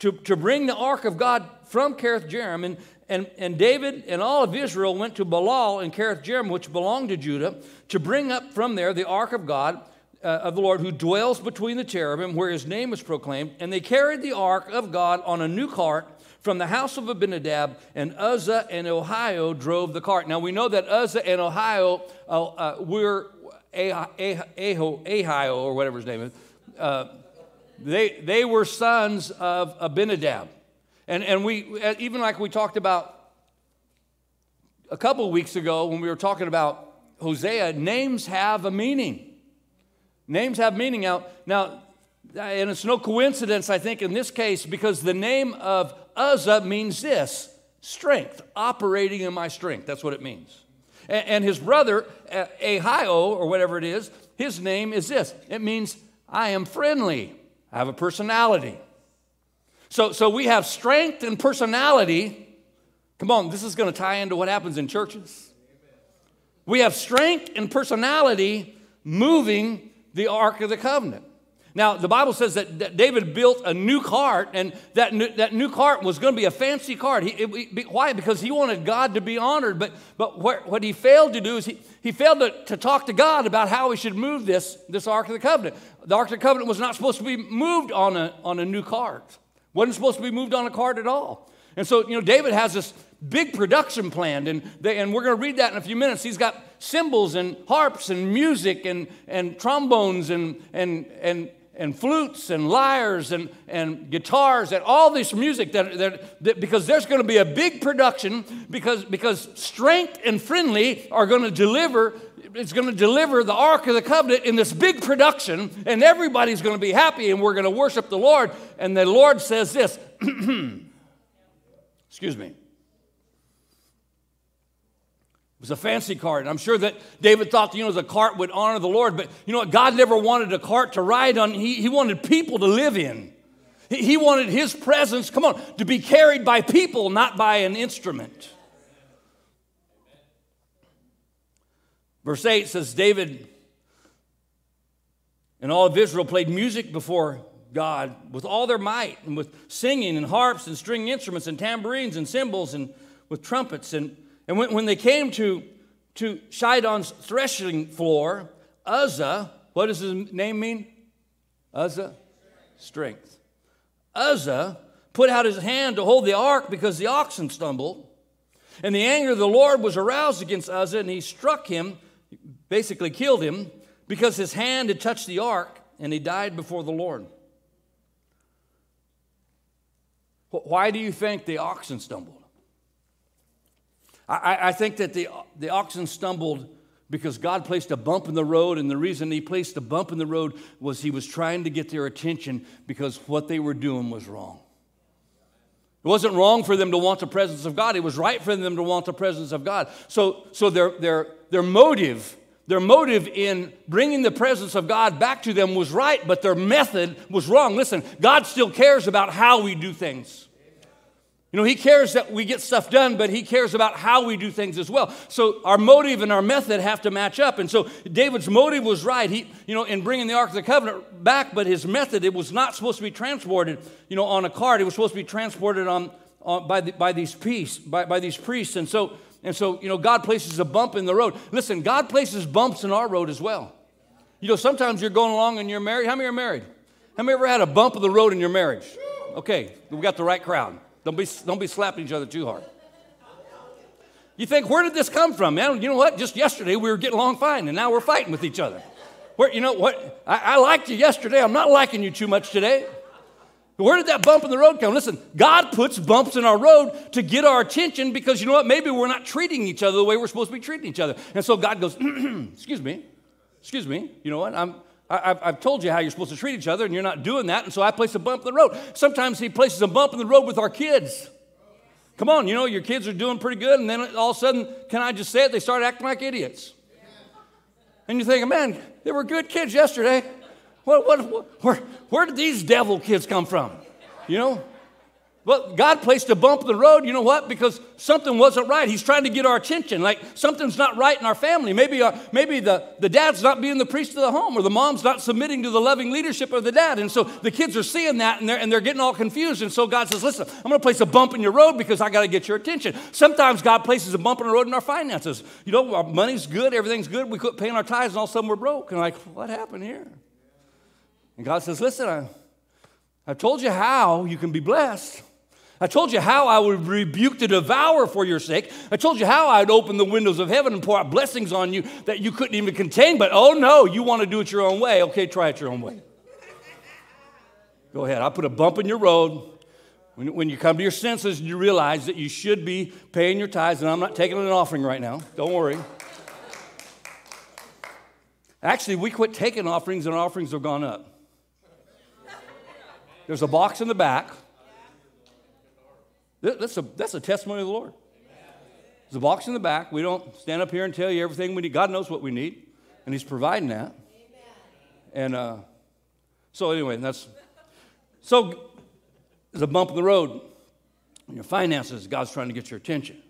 to, to bring the ark of God from Kiriath Jearim. And, and, and David and all of Israel went to Balal in Kiriath Jearim, which belonged to Judah, to bring up from there the ark of God. Uh, of the Lord who dwells between the cherubim, where his name is proclaimed. And they carried the ark of God on a new cart from the house of Abinadab, and Uzzah and Ahio drove the cart. Now we know that Uzzah and Ahio uh, uh, were Ahio, or whatever his name is. Uh, they, they were sons of Abinadab. And, and we, uh, even like we talked about a couple weeks ago when we were talking about Hosea, names have a meaning. Names have meaning. Now, now and it's no coincidence, I think, in this case, because the name of Uzzah means this strength, operating in my strength. That's what it means. And, and his brother, Ahio, or whatever it is, his name is this it means I am friendly, I have a personality. So, so we have strength and personality. Come on, this is going to tie into what happens in churches. We have strength and personality moving the Ark of the Covenant. Now, the Bible says that, that David built a new cart, and that new, that new cart was going to be a fancy cart. He, it, why? Because he wanted God to be honored. But, but what, what he failed to do is he, he failed to, to talk to God about how he should move this, this Ark of the Covenant. The Ark of the Covenant was not supposed to be moved on a, on a new cart, wasn't supposed to be moved on a cart at all. And so, you know, David has this big production planned, and, they, and we're going to read that in a few minutes. He's got cymbals and harps and music and, and trombones and, and, and, and flutes and lyres and, and guitars and all this music that, that, that because there's going to be a big production because, because strength and friendly are going to deliver it's going to deliver the ark of the covenant in this big production and everybody's going to be happy and we're going to worship the lord. And the lord says this excuse me was a fancy cart. And I'm sure that David thought, you know, the cart would honor the Lord. But you know what? God never wanted a cart to ride on. He, he wanted people to live in. He, he wanted his presence, come on, to be carried by people, not by an instrument. Verse 8 says, David and all of Israel played music before God with all their might and with singing and harps and string instruments and tambourines and cymbals and with trumpets. And, and when, when they came to, to Shidon's threshing floor, Uzzah, what does his name mean? Uzzah? Strength. Uzzah put out his hand to hold the ark because the oxen stumbled. And the anger of the Lord was aroused against Uzzah, and he struck him, basically killed him, because his hand had touched the ark, and he died before the Lord. Why do you think the oxen stumbled? I, I- think that the, the oxen stumbled because God placed a bump in the road, and the reason He placed a bump in the road was He was trying to get their attention because what they were doing was wrong. It wasn't wrong for them to want the presence of God. It was right for them to want the presence of God. So, so their, their, their motive, their motive in bringing the presence of God back to them was right, but their method was wrong. Listen, God still cares about how we do things. You know, He cares that we get stuff done, but He cares about how we do things as well. So our motive and our method have to match up. And so David's motive was right. He, you know, in bringing the Ark of the Covenant back, but his method, it was not supposed to be transported, you know, on a cart. It was supposed to be transported on, on by, the, by these priests, by, by these priests. And so, and so, you know, God places a bump in the road. Listen, God places bumps in our road as well. You know, sometimes you're going along and you're married. How many are married? How many ever had a bump in the road in your marriage? Okay, we got the right crowd. Don't be, don't be slapping each other too hard. You think, where did this come from, man? You know what? Just yesterday we were getting along fine, and now we're fighting with each other. Where, you know what? I, I liked you yesterday. I'm not liking you too much today. Where did that bump in the road come? Listen, God puts bumps in our road to get our attention because you know what? Maybe we're not treating each other the way we're supposed to be treating each other. And so God goes, excuse me, excuse me, you know what? I'm, I, I've, I've told you how you're supposed to treat each other and you're not doing that. And so I place a bump in the road. Sometimes He places a bump in the road with our kids. Come on, you know, your kids are doing pretty good. And then all of a sudden, can I just say it? They start acting like idiots. And you're thinking, man, they were good kids yesterday. What, what, what, where, where did these devil kids come from? You know? Well, God placed a bump in the road, you know what? Because something wasn't right. He's trying to get our attention. Like something's not right in our family. Maybe, our, maybe the, the dad's not being the priest of the home, or the mom's not submitting to the loving leadership of the dad. And so the kids are seeing that and they're, and they're getting all confused. And so God says, Listen, I'm going to place a bump in your road because I got to get your attention. Sometimes God places a bump in the road in our finances. You know, our money's good, everything's good. We quit paying our tithes, and all of a sudden we're broke. And like, what happened here? And God says, Listen, I, I told you how you can be blessed. I told you how I would rebuke the devourer for your sake. I told you how I'd open the windows of heaven and pour out blessings on you that you couldn't even contain. But oh no, you want to do it your own way. Okay, try it your own way. Go ahead. I put a bump in your road. When, when you come to your senses and you realize that you should be paying your tithes, and I'm not taking an offering right now. Don't worry. Actually, we quit taking offerings, and offerings have gone up. There's a box in the back. That- That's a, that's a testimony of the Lord. There's a box in the back. We don't stand up here and tell you everything we need. God knows what we need, and He's providing that. And uh, so, anyway, that's so there's a bump in the road in your finances. God's trying to get your attention.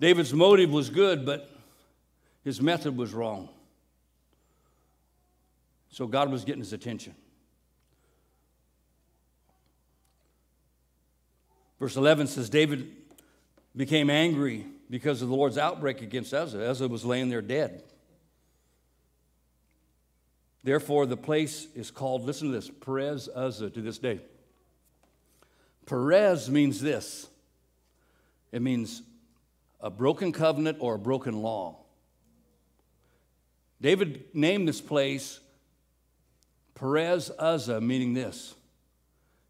David's motive was good, but his method was wrong. So God was getting his attention. Verse 11 says David became angry because of the Lord's outbreak against Uzzah. Uzzah was laying there dead. Therefore, the place is called, listen to this, Perez Uzzah to this day. Perez means this it means a broken covenant or a broken law. David named this place Perez Uzzah, meaning this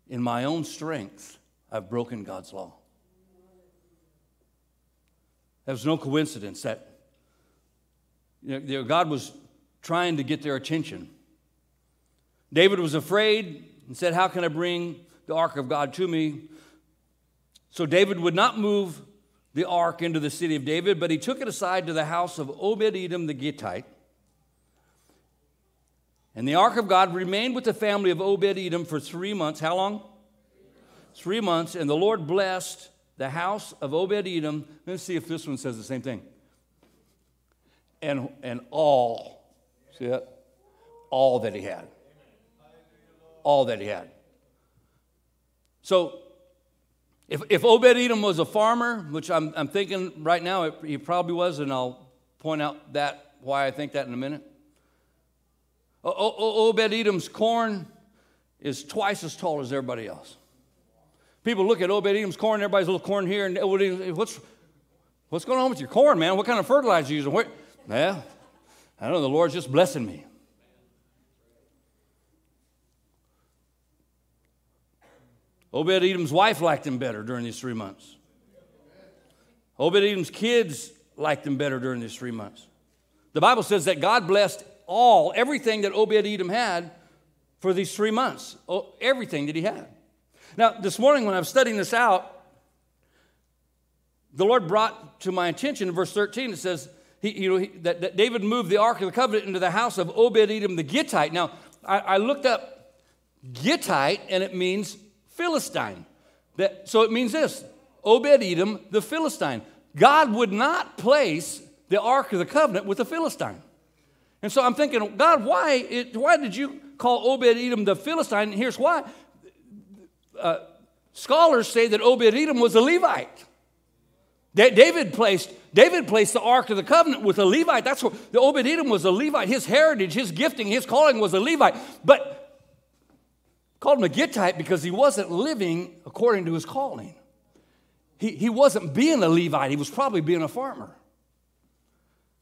In my own strength, I've broken God's law. That was no coincidence that you know, God was trying to get their attention. David was afraid and said, How can I bring the ark of God to me? So David would not move the ark into the city of David, but he took it aside to the house of Obed Edom the Gittite. And the ark of God remained with the family of Obed Edom for three months. How long? Three months. And the Lord blessed the house of Obed Edom. Let's see if this one says the same thing. And, and all, see that? All that he had. All that he had. So, if, if Obed Edom was a farmer, which I'm, I'm thinking right now it, he probably was, and I'll point out that why I think that in a minute. O- O- Obed Edom's corn is twice as tall as everybody else. People look at oh, Obed Edom's corn, everybody's little corn here, and oh, Obed what's, what's going on with your corn, man? What kind of fertilizer you using? Where? Well, I don't know, the Lord's just blessing me. Oh, Obed Edom's wife liked him better during these three months. Obed Edom's kids liked him better during these three months. The Bible says that God blessed all, everything that Obed Edom had for these three months, Oh, everything that he had. Now, this morning when I was studying this out, the Lord brought to my attention in verse 13, it says he, you know, he, that, that David moved the Ark of the Covenant into the house of Obed Edom the Gittite. Now, I, I looked up Gittite and it means Philistine. That, so it means this Obed Edom the Philistine. God would not place the Ark of the Covenant with the Philistine. And so I'm thinking, God, why, it, why did you call Obed Edom the Philistine? And here's why. Uh, scholars say that Obed Edom was a Levite. Da- David placed, David placed the Ark of the Covenant with a Levite. That's what the Obed Edom was a Levite. His heritage, his gifting, his calling was a Levite. But called him a Gittite because he wasn't living according to his calling. He, he wasn't being a Levite, he was probably being a farmer.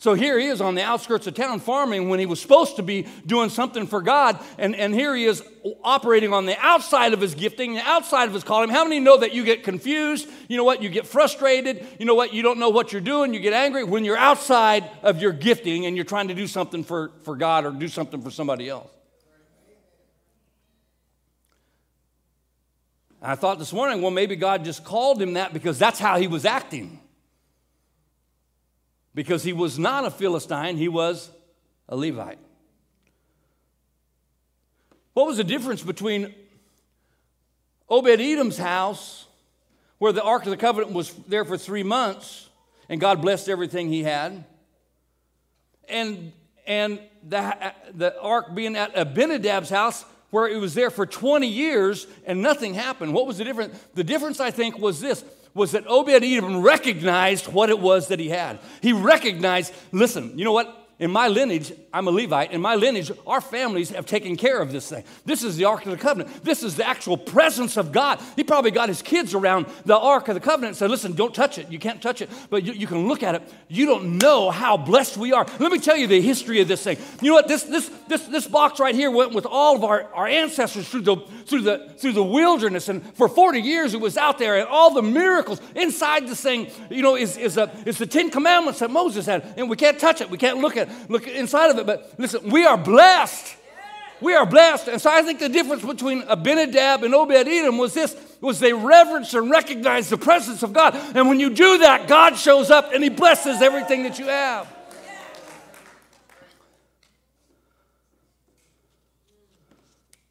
So here he is on the outskirts of town farming when he was supposed to be doing something for God. And, and here he is operating on the outside of his gifting, the outside of his calling. How many know that you get confused? You know what? You get frustrated. You know what? You don't know what you're doing. You get angry when you're outside of your gifting and you're trying to do something for, for God or do something for somebody else. I thought this morning, well, maybe God just called him that because that's how he was acting because he was not a Philistine, he was a Levite. What was the difference between Obed Edom's house, where the Ark of the Covenant was there for three months, and God blessed everything he had, and, and the, the Ark being at Abinadab's house, where it was there for 20 years and nothing happened? What was the difference? The difference, I think, was this was that Obed Edom recognized what it was that he had. He recognized, listen, you know what? In my lineage, I'm a Levite. In my lineage, our families have taken care of this thing. This is the Ark of the Covenant. This is the actual presence of God. He probably got his kids around the Ark of the Covenant and said, Listen, don't touch it. You can't touch it, but you, you can look at it. You don't know how blessed we are. Let me tell you the history of this thing. You know what? This, this, this, this box right here went with all of our, our ancestors through the, through, the, through the wilderness. And for 40 years, it was out there, and all the miracles inside this thing, you know, is, is, a, is the Ten Commandments that Moses had. And we can't touch it. We can't look at look inside of it. But listen, we are blessed. We are blessed. And so I think the difference between Abinadab and Obed Edom was this was they reverence and recognize the presence of God. And when you do that, God shows up and he blesses everything that you have.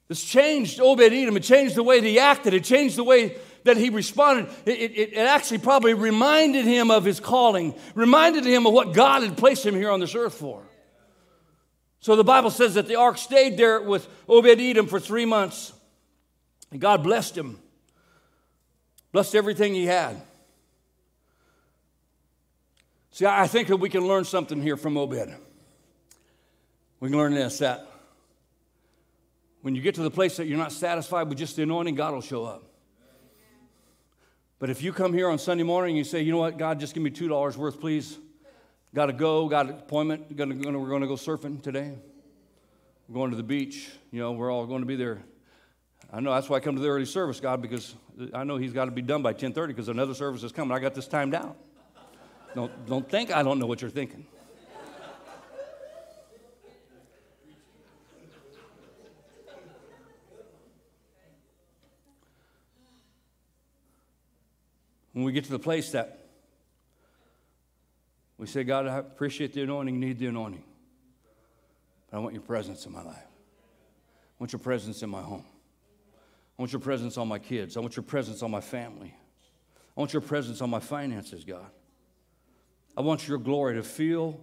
This changed Obed Edom. It changed the way he acted. It changed the way that he responded. It, it, it actually probably reminded him of his calling, reminded him of what God had placed him here on this earth for. So the Bible says that the ark stayed there with Obed Edom for three months. And God blessed him, blessed everything he had. See, I think that we can learn something here from Obed. We can learn this that when you get to the place that you're not satisfied with just the anointing, God will show up. But if you come here on Sunday morning and you say, you know what, God, just give me $2 worth, please. Got to go, got an appointment, gonna, gonna, we're going to go surfing today. We're going to the beach. You know, we're all going to be there. I know that's why I come to the early service, God, because I know He's got to be done by 10:30 because another service is coming. I got this timed out. Don't, don't think I don't know what you're thinking. When we get to the place that we say, God, I appreciate the anointing, need the anointing. But I want your presence in my life. I want your presence in my home. I want your presence on my kids. I want your presence on my family. I want your presence on my finances, God. I want your glory to fill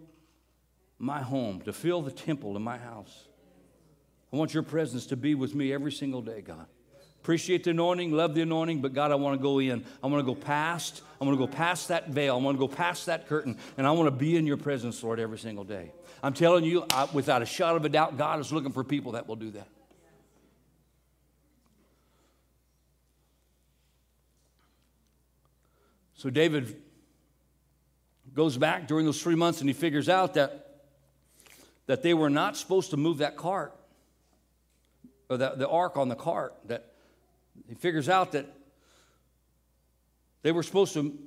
my home, to fill the temple in my house. I want your presence to be with me every single day, God. Appreciate the anointing, love the anointing, but God, I want to go in. I want to go past. I want to go past that veil. I want to go past that curtain, and I want to be in your presence, Lord, every single day. I'm telling you, I, without a shot of a doubt, God is looking for people that will do that. So David goes back during those three months and he figures out that, that they were not supposed to move that cart or the, the ark on the cart. That he figures out that they were supposed to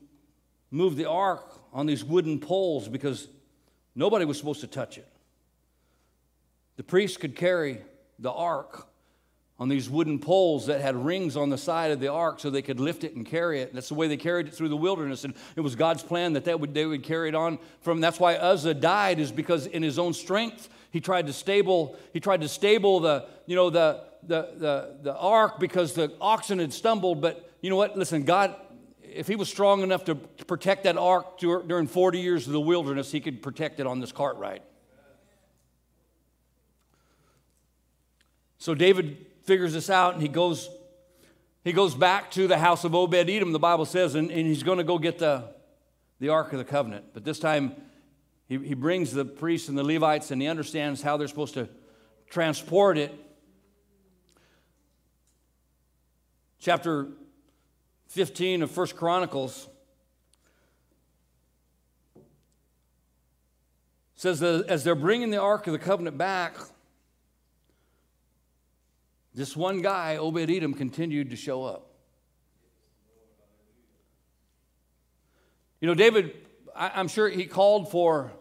move the ark on these wooden poles because nobody was supposed to touch it. The priest could carry the ark on these wooden poles that had rings on the side of the ark so they could lift it and carry it. That's the way they carried it through the wilderness. And it was God's plan that, that would, they would carry it on from. That's why Uzzah died, is because in his own strength, he tried to stable, he tried to stable the, you know, the, the, the, the ark because the oxen had stumbled. But you know what? Listen, God, if he was strong enough to protect that ark during 40 years of the wilderness, he could protect it on this cart ride. So David figures this out and he goes, he goes back to the house of Obed Edom, the Bible says, and, and he's going to go get the, the Ark of the Covenant. But this time he, he brings the priests and the Levites and he understands how they're supposed to transport it. Chapter 15 of First Chronicles says that as they're bringing the Ark of the Covenant back, this one guy, Obed Edom, continued to show up. You know, David, I, am sure he called for,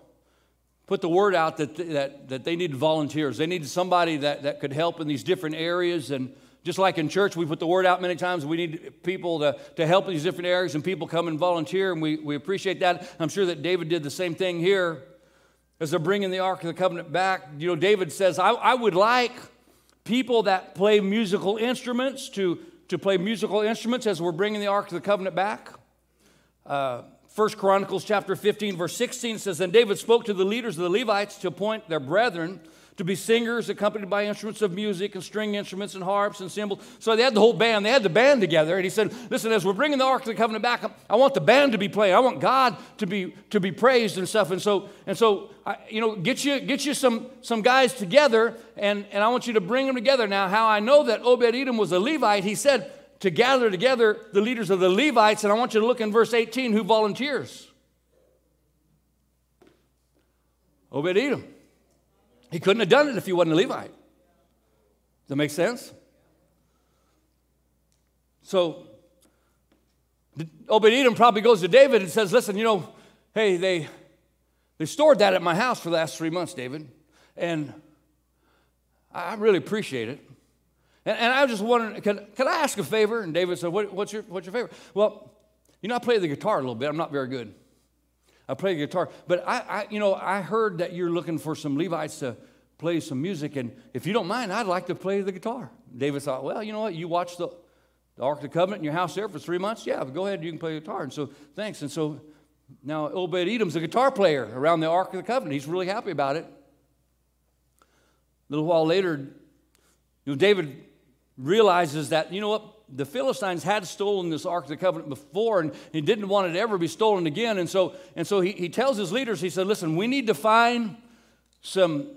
put the word out that, that, that they needed volunteers. They needed somebody that, that could help in these different areas. And just like in church, we put the word out many times. We need people to, to help in these different areas, and people come and volunteer, and we, we appreciate that. I'm sure that David did the same thing here as they're bringing the Ark of the Covenant back. You know, David says, I, I would like people that play musical instruments to, to play musical instruments as we're bringing the Ark of the Covenant back. Uh, First Chronicles chapter 15, verse 16 says, Then David spoke to the leaders of the Levites to appoint their brethren to be singers accompanied by instruments of music and string instruments and harps and cymbals. So they had the whole band. They had the band together. And he said, Listen, as we're bringing the Ark of the Covenant back, I want the band to be playing. I want God to be, to be praised and stuff. And so, and so I, you know, get you, get you some, some guys together, and, and I want you to bring them together. Now, how I know that Obed Edom was a Levite, he said, to gather together the leaders of the Levites. And I want you to look in verse 18 who volunteers. Obed Edom. He couldn't have done it if he wasn't a Levite. Does that make sense? So Obed Edom probably goes to David and says, Listen, you know, hey, they, they stored that at my house for the last three months, David, and I really appreciate it. And, and I was just wondering, can, can I ask a favor? And David said, what, what's, your, what's your favor? Well, you know, I play the guitar a little bit. I'm not very good. I play guitar. But I, I, you know, I heard that you're looking for some Levites to play some music, and if you don't mind, I'd like to play the guitar. David thought, well, you know what? You watch the, the Ark of the Covenant in your house there for three months? Yeah, go ahead, you can play the guitar. And so, thanks. And so now Obed Edom's a guitar player around the Ark of the Covenant. He's really happy about it. A little while later, you know, David realizes that, you know what? The Philistines had stolen this Ark of the Covenant before, and he didn't want it to ever be stolen again. And so, and so he, he tells his leaders, he said, Listen, we need to find some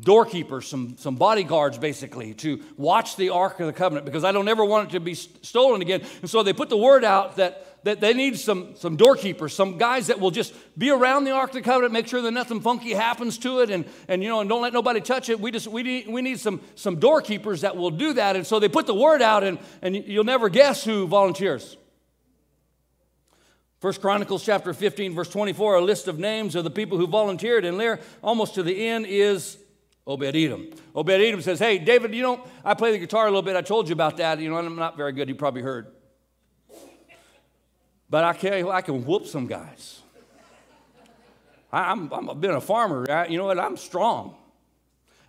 doorkeepers, some, some bodyguards basically, to watch the Ark of the Covenant because I don't ever want it to be stolen again. And so they put the word out that that they need some, some doorkeepers, some guys that will just be around the Ark of the Covenant, make sure that nothing funky happens to it, and, and you know, and don't let nobody touch it. We just we need, we need some, some doorkeepers that will do that. And so they put the word out, and, and you'll never guess who volunteers. First Chronicles chapter 15, verse 24, a list of names of the people who volunteered, and there, almost to the end, is Obed Edom. Obed Edom says, Hey, David, you know, I play the guitar a little bit. I told you about that. You know, I'm not very good. You probably heard. But I you, I can whoop some guys. I, I'm, I'm been a farmer. I, you know what? I'm strong.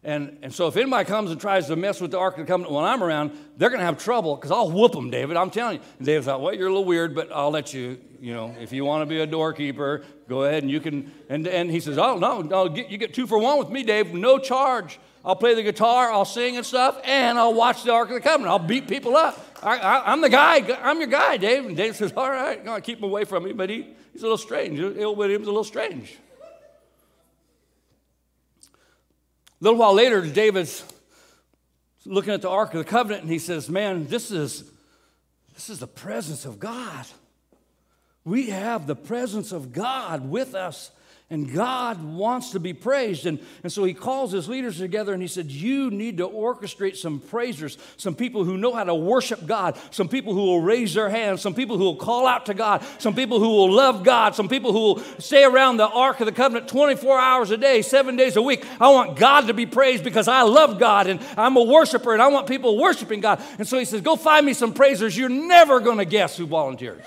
And, and so if anybody comes and tries to mess with the Ark of the Covenant when I'm around, they're going to have trouble because I'll whoop them, David. I'm telling you. And David thought, well, you're a little weird, but I'll let you, you know, if you want to be a doorkeeper, go ahead and you can. And, and he says, oh, no, no get, you get two for one with me, Dave, no charge. I'll play the guitar, I'll sing and stuff, and I'll watch the Ark of the Covenant. I'll beat people up. I, I'm the guy. I'm your guy, Dave. And Dave says, all right, no, I keep him away from me, but he, he's a little strange. Obed-Edom's a little strange. A little while later, David's looking at the Ark of the Covenant and he says, Man, this is, this is the presence of God. We have the presence of God with us. And God wants to be praised. And, and so he calls his leaders together and he said, You need to orchestrate some praisers, some people who know how to worship God, some people who will raise their hands, some people who will call out to God, some people who will love God, some people who will stay around the Ark of the Covenant 24 hours a day, seven days a week. I want God to be praised because I love God and I'm a worshiper and I want people worshiping God. And so he says, Go find me some praisers. You're never going to guess who volunteers.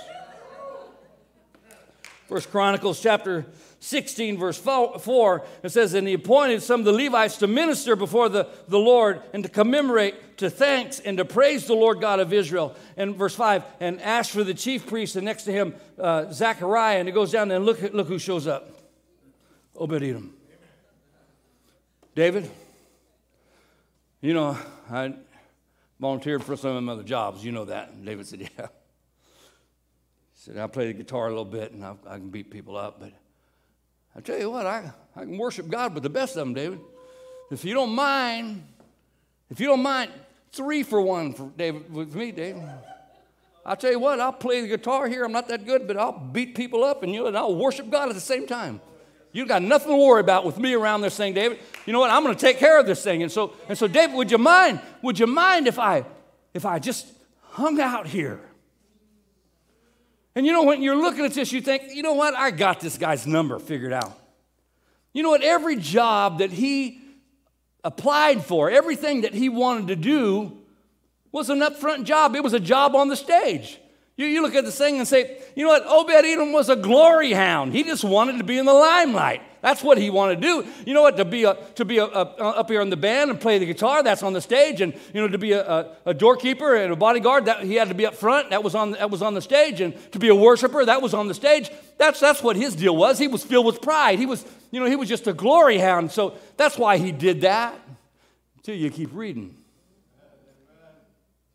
First Chronicles chapter 16, verse 4, it says, And he appointed some of the Levites to minister before the, the Lord and to commemorate, to thanks, and to praise the Lord God of Israel. And verse 5, and Asaph the chief priest, and next to him, uh, Zechariah. And it goes down and look, look who shows up Obed Edom. David, you know, I volunteered for some of my other jobs. You know that. And David said, Yeah. He said, I play the guitar a little bit and I, I can beat people up, but I tell you what, I, I can worship God with the best of them, David. If you don't mind, if you don't mind, three for one for David with me, David. I'll tell you what, I'll play the guitar here. I'm not that good, but I'll beat people up and you and I'll worship God at the same time. You got nothing to worry about with me around this thing, David. You know what? I'm going to take care of this thing. And so, and so, David, would you mind? Would you mind if I, if I just hung out here? And you know, when you're looking at this, you think, you know what? I got this guy's number figured out. You know what? Every job that he applied for, everything that he wanted to do, was an upfront job. It was a job on the stage. You, you look at this thing and say, you know what? Obed Edom was a glory hound. He just wanted to be in the limelight. That's what he wanted to do. You know what? To be, a, to be a, a, up here in the band and play the guitar, that's on the stage. And, you know, to be a, a, doorkeeper and a bodyguard, that, he had to be up front. That was, on, that was on the stage. And to be a worshiper, that was on the stage. That's, that's what his deal was. He was filled with pride. He was, you know, he was just a glory hound. So that's why he did that. Until you keep reading.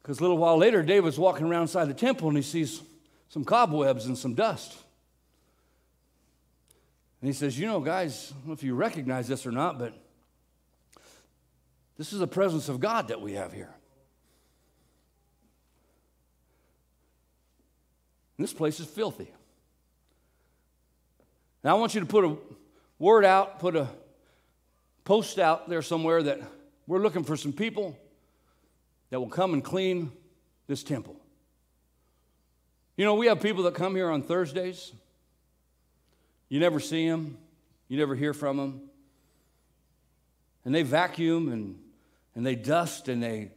Because a little while later, David's walking around inside the temple and he sees some cobwebs and some dust. And he says, You know, guys, I don't know if you recognize this or not, but this is the presence of God that we have here. And this place is filthy. Now, I want you to put a word out, put a post out there somewhere that we're looking for some people that will come and clean this temple. You know, we have people that come here on Thursdays. You never see them, you never hear from them. And they vacuum and, and they dust and they,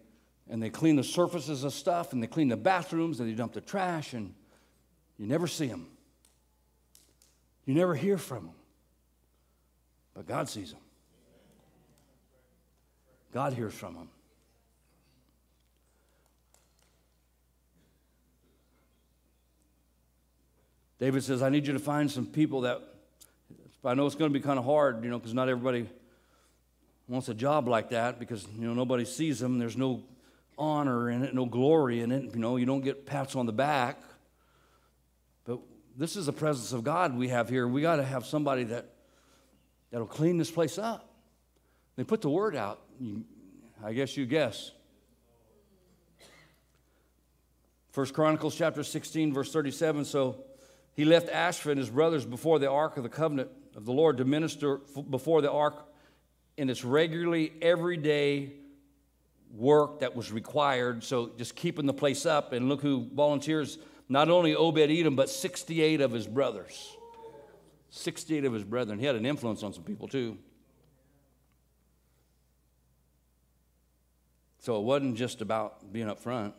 and they clean the surfaces of stuff and they clean the bathrooms and they dump the trash and you never see them. You never hear from them. But God sees them. God hears from them. David says, I need you to find some people that, I know it's going to be kind of hard, you know, because not everybody wants a job like that because, you know, nobody sees them. There's no honor in it, no glory in it. You know, you don't get pats on the back. But this is the presence of God we have here. We got to have somebody that, that'll clean this place up. They put the word out. You, I guess you guess. First Chronicles chapter 16, verse 37. So he left Asaph and his brothers before the ark of the covenant of the Lord to minister before the ark in its regularly everyday work that was required. So just keeping the place up. And look who volunteers not only Obed Edom, but 68 of his brothers. 68 of his brethren. He had an influence on some people too. So it wasn't just about being up front.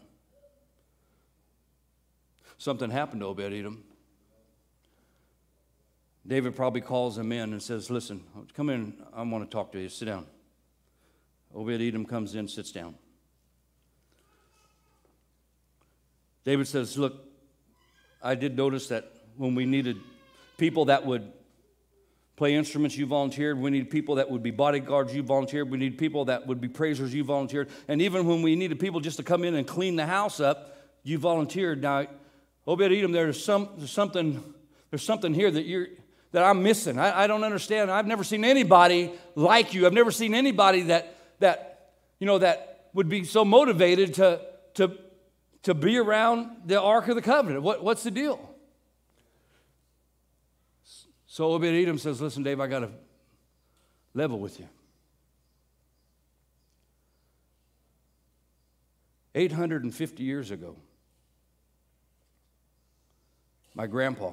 something happened to Obed Edom. David probably calls him in and says, Listen, come in. I want to talk to you. Sit down. Obed Edom comes in, sits down. David says, Look, I did notice that when we needed people that would play instruments, you volunteered. We needed people that would be bodyguards, you volunteered. We needed people that would be praisers, you volunteered. And even when we needed people just to come in and clean the house up, you volunteered. Now, Obed Edom, there's, some, there's, something, there's something here that, you're, that I'm missing. I, I don't understand. I've never seen anybody like you. I've never seen anybody that, that, you know, that would be so motivated to, to, to be around the Ark of the Covenant. What, what's the deal? So Obed Edom says, Listen, Dave, I got to level with you. 850 years ago, my grandpa,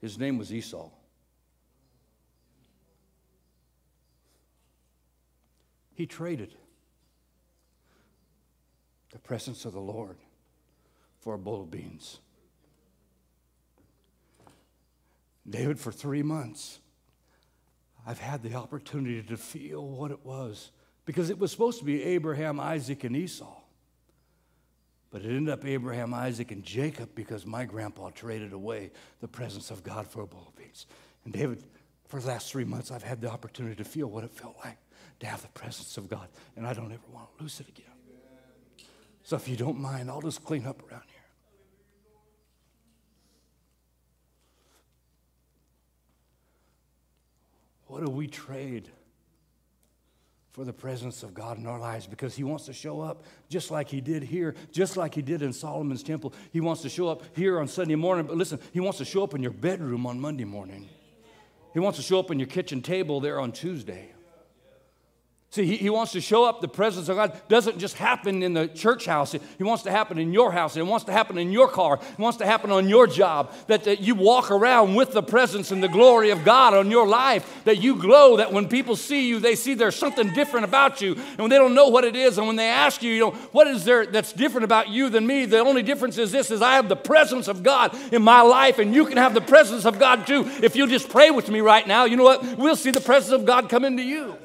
his name was Esau. He traded the presence of the Lord for a bowl of beans. David, for three months, I've had the opportunity to feel what it was because it was supposed to be Abraham, Isaac, and Esau. But it ended up Abraham, Isaac, and Jacob because my grandpa traded away the presence of God for a bowl of beans. And David, for the last three months, I've had the opportunity to feel what it felt like to have the presence of God. And I don't ever want to lose it again. So if you don't mind, I'll just clean up around here. What do we trade for the presence of God in our lives? Because He wants to show up just like He did here, just like He did in Solomon's temple. He wants to show up here on Sunday morning, but listen, He wants to show up in your bedroom on Monday morning. He wants to show up in your kitchen table there on Tuesday. See, he, he wants to show up the presence of God. Doesn't just happen in the church house. He wants to happen in your house. It wants to happen in your car. It wants to happen on your job. That, that you walk around with the presence and the glory of God on your life. That you glow. That when people see you, they see there's something different about you. And when they don't know what it is, and when they ask you, you know, what is there that's different about you than me? The only difference is this: is I have the presence of God in my life, and you can have the presence of God too. If you just pray with me right now, you know what? We'll see the presence of God come into you.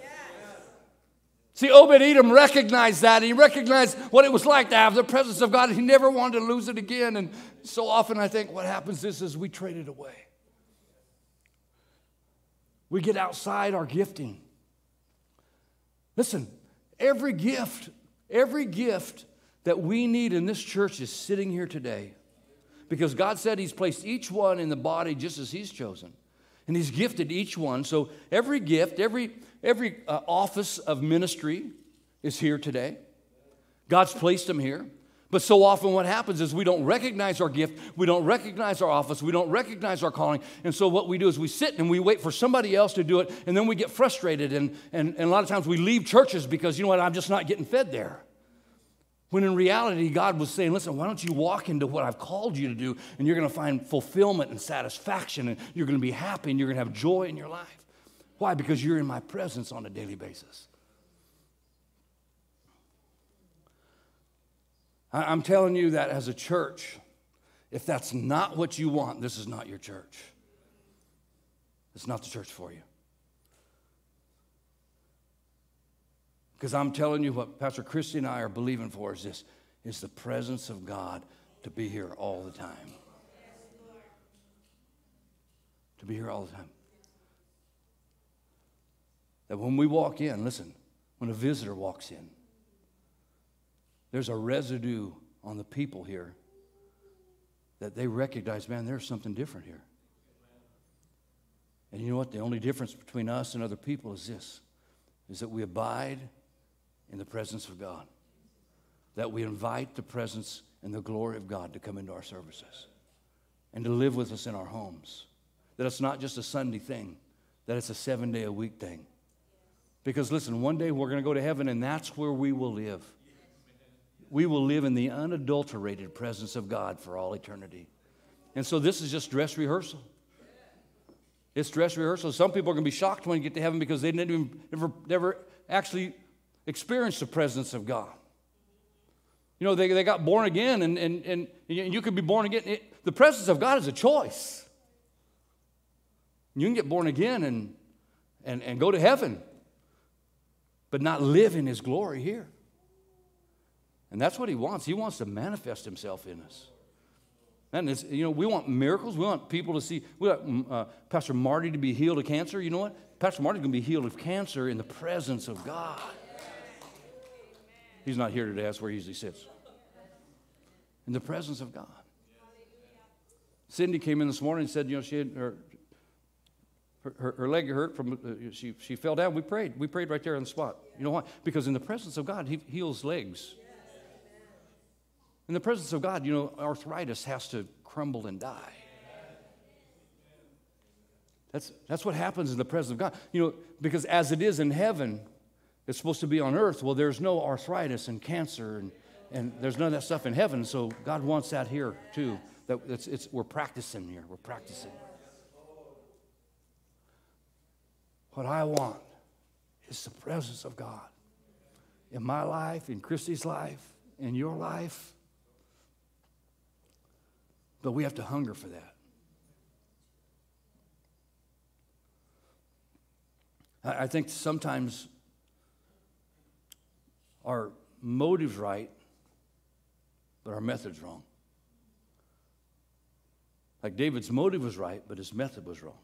See, Obed Edom recognized that. He recognized what it was like to have the presence of God. He never wanted to lose it again. And so often I think what happens is, is we trade it away. We get outside our gifting. Listen, every gift, every gift that we need in this church is sitting here today. Because God said He's placed each one in the body just as He's chosen. And He's gifted each one. So every gift, every Every uh, office of ministry is here today. God's placed them here. But so often, what happens is we don't recognize our gift, we don't recognize our office, we don't recognize our calling. And so, what we do is we sit and we wait for somebody else to do it, and then we get frustrated. And, and, and a lot of times we leave churches because, you know what, I'm just not getting fed there. When in reality, God was saying, listen, why don't you walk into what I've called you to do, and you're going to find fulfillment and satisfaction, and you're going to be happy, and you're going to have joy in your life. Why? Because you're in my presence on a daily basis. I'm telling you that as a church, if that's not what you want, this is not your church. It's not the church for you. Because I'm telling you what Pastor Christy and I are believing for is this is the presence of God to be here all the time. To be here all the time. That when we walk in, listen, when a visitor walks in, there's a residue on the people here that they recognize, man, there's something different here. And you know what? The only difference between us and other people is this is that we abide in the presence of God. That we invite the presence and the glory of God to come into our services and to live with us in our homes. That it's not just a Sunday thing, that it's a seven day a week thing. Because listen, one day we're going to go to heaven and that's where we will live. We will live in the unadulterated presence of God for all eternity. And so this is just dress rehearsal. It's dress rehearsal. Some people are going to be shocked when you get to heaven because they didn't even, never, never actually experienced the presence of God. You know, they, they got born again, and, and, and you could be born again. It, the presence of God is a choice. You can get born again and, and, and go to heaven, but not live in His glory here. And that's what He wants. He wants to manifest Himself in us. And you know, we want miracles. We want people to see. We want mm, uh, Pastor Marty to be healed of cancer. You know what? Pastor Marty's going to be healed of cancer in the presence of God. He's not here today. That's where he usually sits. In the presence of God. Cindy came in this morning and said, you know, she had her, her, her leg hurt from, uh, she, she fell down. We prayed. We prayed right there on the spot. You know why? Because in the presence of God, he heals legs. In the presence of God, you know, arthritis has to crumble and die. That's, that's what happens in the presence of God. You know, because as it is in heaven, it's supposed to be on earth. Well, there's no arthritis and cancer, and, and there's none of that stuff in heaven. So God wants that here too. That it's, it's, we're practicing here. We're practicing. What I want is the presence of God in my life, in Christy's life, in your life. But we have to hunger for that. I I think sometimes our motive's right, but our method's wrong. Like David's motive was right, but his method was wrong.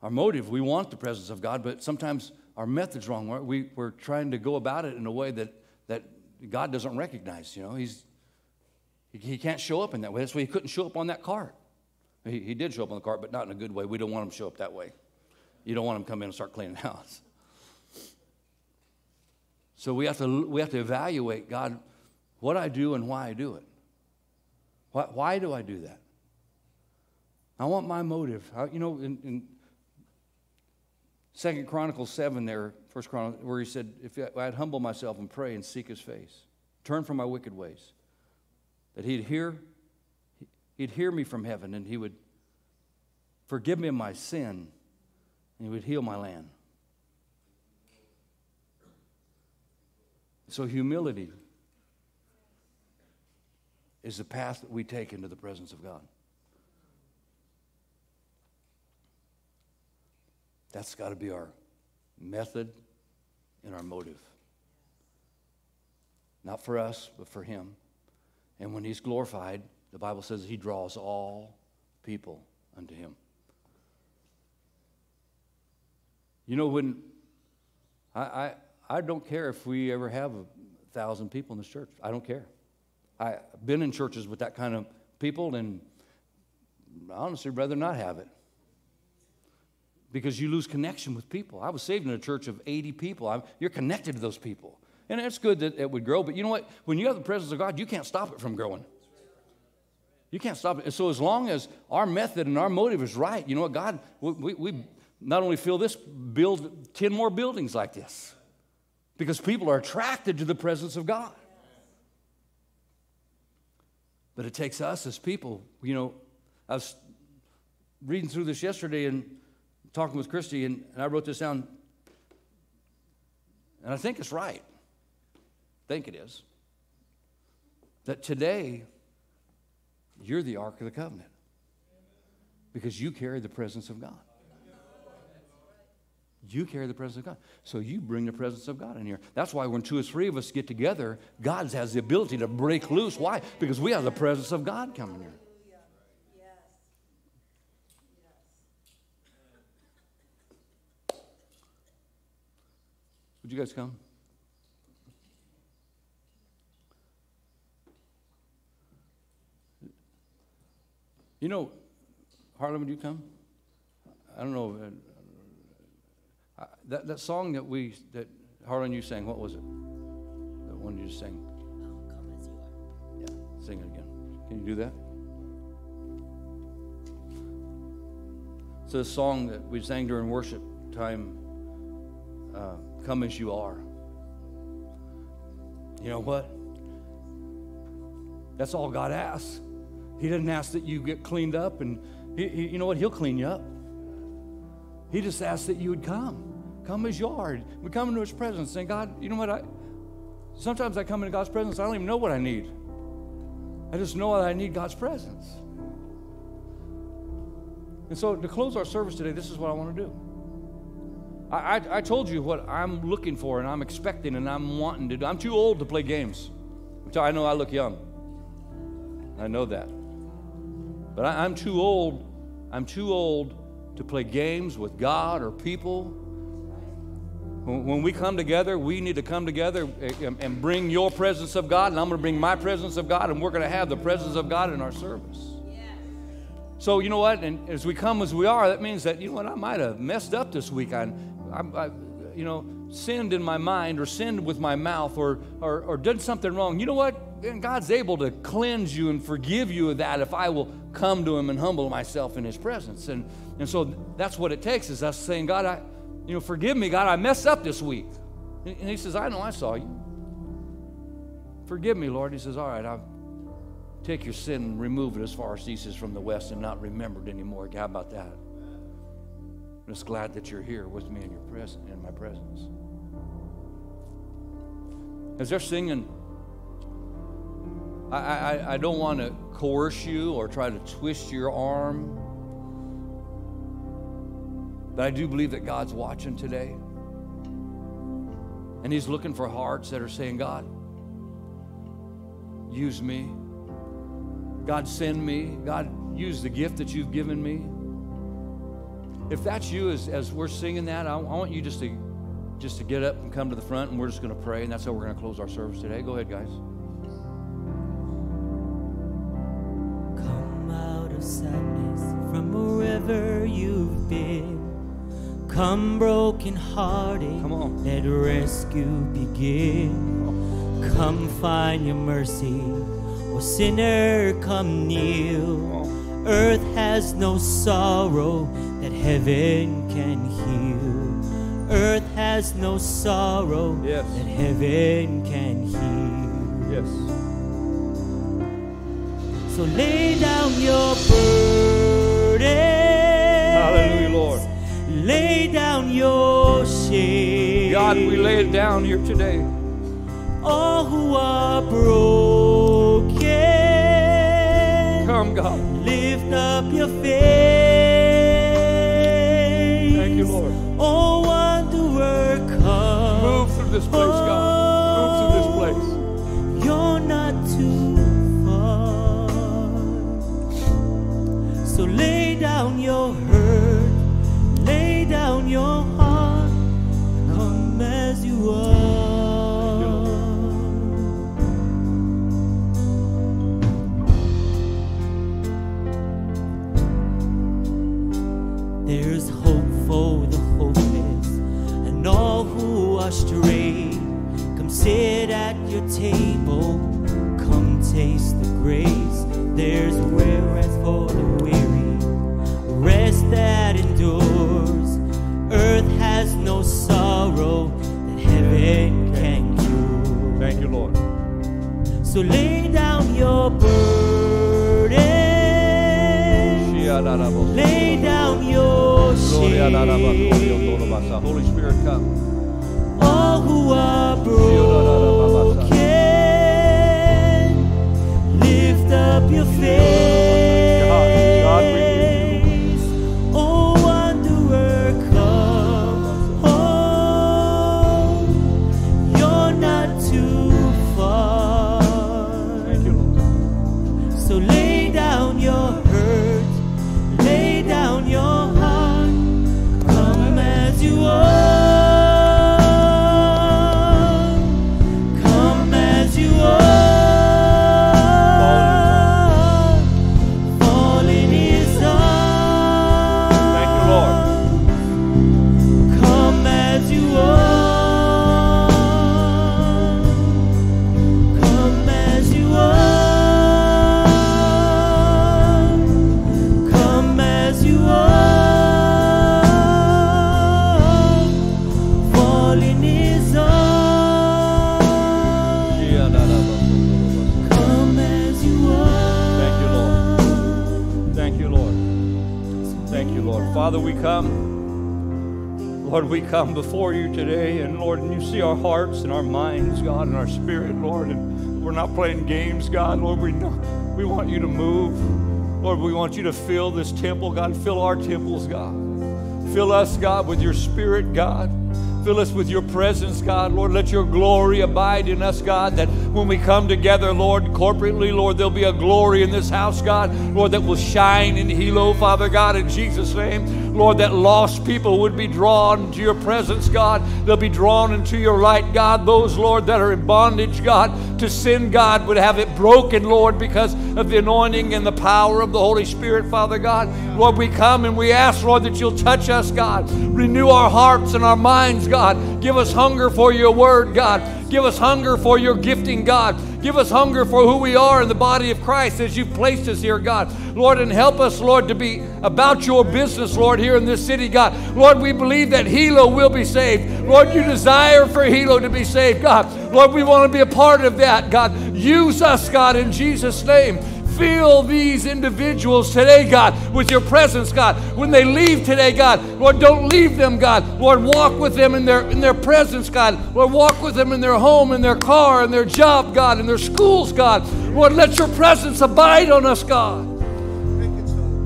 Our motive, we want the presence of God, but sometimes our method's wrong. We're, we, we're trying to go about it in a way that, that God doesn't recognize. You know, he's, he, he can't show up in that way. That's why he couldn't show up on that cart. He, he did show up on the cart, but not in a good way. We don't want him to show up that way. You don't want him to come in and start cleaning house. So we have to, we have to evaluate God, what I do and why I do it. Why, why do I do that? I want my motive. I, you know, in, in Second Chronicles 7 there, First Chronicles, where he said, if I'd humble myself and pray and seek his face, turn from my wicked ways, that he'd hear, he'd hear me from heaven and he would forgive me my sin and he would heal my land. So humility is the path that we take into the presence of God. That's got to be our method and our motive. Not for us, but for Him. And when He's glorified, the Bible says He draws all people unto Him. You know, when I, I, I don't care if we ever have a thousand people in this church, I don't care. I've been in churches with that kind of people, and I honestly rather not have it because you lose connection with people. I was saved in a church of 80 people. I'm, you're connected to those people. And it's good that it would grow, but you know what? When you have the presence of God, you can't stop it from growing. You can't stop it. So as long as our method and our motive is right, you know what? God, we, we not only fill this, build 10 more buildings like this because people are attracted to the presence of God. But it takes us as people, you know, I was reading through this yesterday and talking with Christy, and, and I wrote this down, and I think it's right. I think it is. That today, you're the Ark of the Covenant because you carry the presence of God. You carry the presence of God. So you bring the presence of God in here. That's why when two or three of us get together, God has the ability to break loose. Why? Because we have the presence of God coming here. Would you guys come? You know, Harlem, would you come? I don't know. Uh, that, that song that we, that Harlan, you sang, what was it? The one you just sang? Yeah, sing it again. Can you do that? So, the song that we sang during worship time, uh, Come as You Are. You know what? That's all God asks. He doesn't ask that you get cleaned up, and he, he- you know what? He'll clean you up. He just asks that you would come. Come as you are. We come into His presence, saying, God, you know what? I, Sometimes I come into God's presence, I don't even know what I need. I just know that I need God's presence. And so, to close our service today, this is what I want to do. I, I, I told you what I'm looking for and I'm expecting and I'm wanting to do. I'm too old to play games. Which I know I look young. I know that. But I, I'm too old. I'm too old to play games with God or people. When, we come together, we need to come together and, bring your presence of God, and I'm going to bring my presence of God, and we're going to have the presence of God in our service. So you know what? And as we come as we are, that means that you know what? I might have messed up this week. I, I, I you know, sinned in my mind or sinned with my mouth or, or or did something wrong. You know what? And God's able to cleanse you and forgive you of that if I will come to Him and humble myself in His presence. And and so that's what it takes is us saying, God, I, you know, forgive me, God, I messed up this week. And He says, I know, I saw you. Forgive me, Lord. He says, All right, I'll take your sin and remove it as far as east is from the west and not remembered anymore. How about that? I'm just glad that you're here with me in your presence, in my presence. As they're singing, I, I, I don't want to coerce you or try to twist your arm. But I do believe that God's watching today. And He's looking for hearts that are saying, God, use me. God, send me. God, use the gift that you've given me. If that's you as, as we're singing that, I, I want you just to just to get up and come to the front and we're just going to pray and that's how we're going to close our service today. Go ahead, guys. Come out of sadness from wherever you've been. Come broken hearted. Come on. Let rescue begin. Come find your mercy. O sinner, come kneel. Earth has no sorrow that heaven can heal. Earth has no sorrow Yes. that heaven can heal. Yes. So lay down your burden. Hallelujah, Lord. Lay down your shame. God, we lay it down here today. All who are broken. Come, God. Lift up your face. Thank you, Lord. Oh, wanderer, come. Move through this place, God. Move through this place. You're not too far. So lay down your Holy Spirit, come. all who are broken, we come before you today, and Lord, and you see our hearts and our minds, God, and our spirit, Lord, and we're not playing games, God. Lord, we know, we want you to move. Lord, we want you to fill this temple, God. Fill our temples, God. Fill us, God, with your spirit, God. Fill us with your presence, God. Lord, let your glory abide in us, God, that when we come together, Lord, corporately, Lord, there'll be a glory in this house, God, Lord, that will shine in Hilo, Father God, in Jesus' name. Lord, that lost people would be drawn to your presence, God. They'll be drawn into your light, God. Those, Lord, that are in bondage, God, to sin, God, would have it broken, Lord, because of the anointing and the power of the Holy Spirit, Father God. Lord, we come and we ask, Lord, that you'll touch us, God. Renew our hearts and our minds, God. Give us hunger for your word, God. Give us hunger for your gifting, God. Give us hunger for who we are in the body of Christ as you've placed us here, God. Lord, and help us, Lord, to be about your business, Lord, here in this city, God. Lord, we believe that Hilo will be saved. Lord, you desire for Hilo to be saved, God. Lord, we want to be a part of that, God. Use us, God, in Jesus' name. Fill these individuals today, God, with your presence, God. When they leave today, God, Lord, don't leave them, God. Lord, walk with them in their in their presence, God. Lord, walk with them in their home, in their car, in their job, God, in their schools, God. Lord, let your presence abide on us, God.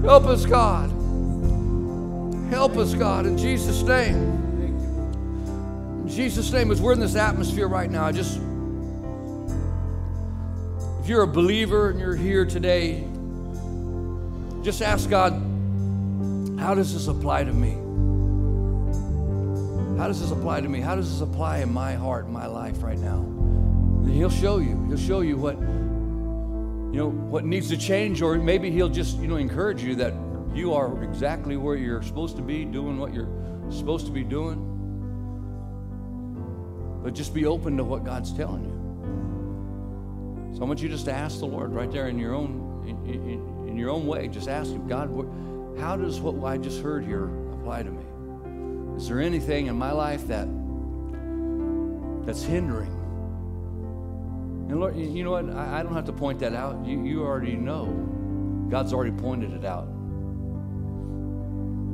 Help us, God. Help us, God, in Jesus' name. In Jesus' name, as we're in this atmosphere right now, I just if you're a believer and you're here today, just ask God, how does this apply to me? How does this apply to me? How does this apply in my heart, in my life right now? And he'll show you. He'll show you what you know what needs to change, or maybe he'll just you know encourage you that you are exactly where you're supposed to be, doing what you're supposed to be doing. But just be open to what God's telling you. So I want you just to ask the Lord right there in your own in, in, in your own way. Just ask Him, God, how does what I just heard here apply to me? Is there anything in my life that that's hindering? And Lord, you know what? I, I don't have to point that out. You, you already know. God's already pointed it out.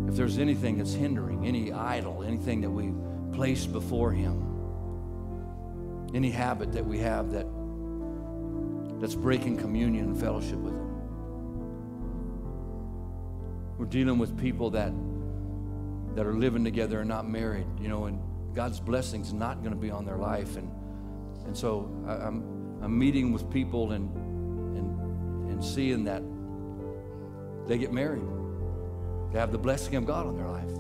If there's anything that's hindering, any idol, anything that we've placed before Him, any habit that we have that that's breaking communion and fellowship with Him. We're dealing with people that that are living together and not married, you know, and God's blessing's not going to be on their life, and and so I, I'm I'm meeting with people and and and seeing that they get married, they have the blessing of God on their life,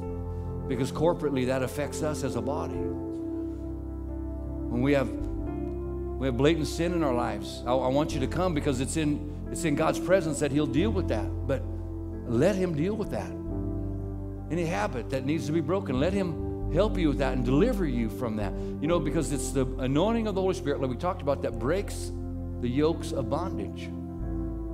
because corporately that affects us as a body. When we have we have blatant sin in our lives. I, I, want you to come because it's in it's in God's presence that He'll deal with that. But let Him deal with that. Any habit that needs to be broken, let Him help you with that and deliver you from that. You know, because it's the anointing of the Holy Spirit, like we talked about, that breaks the yokes of bondage.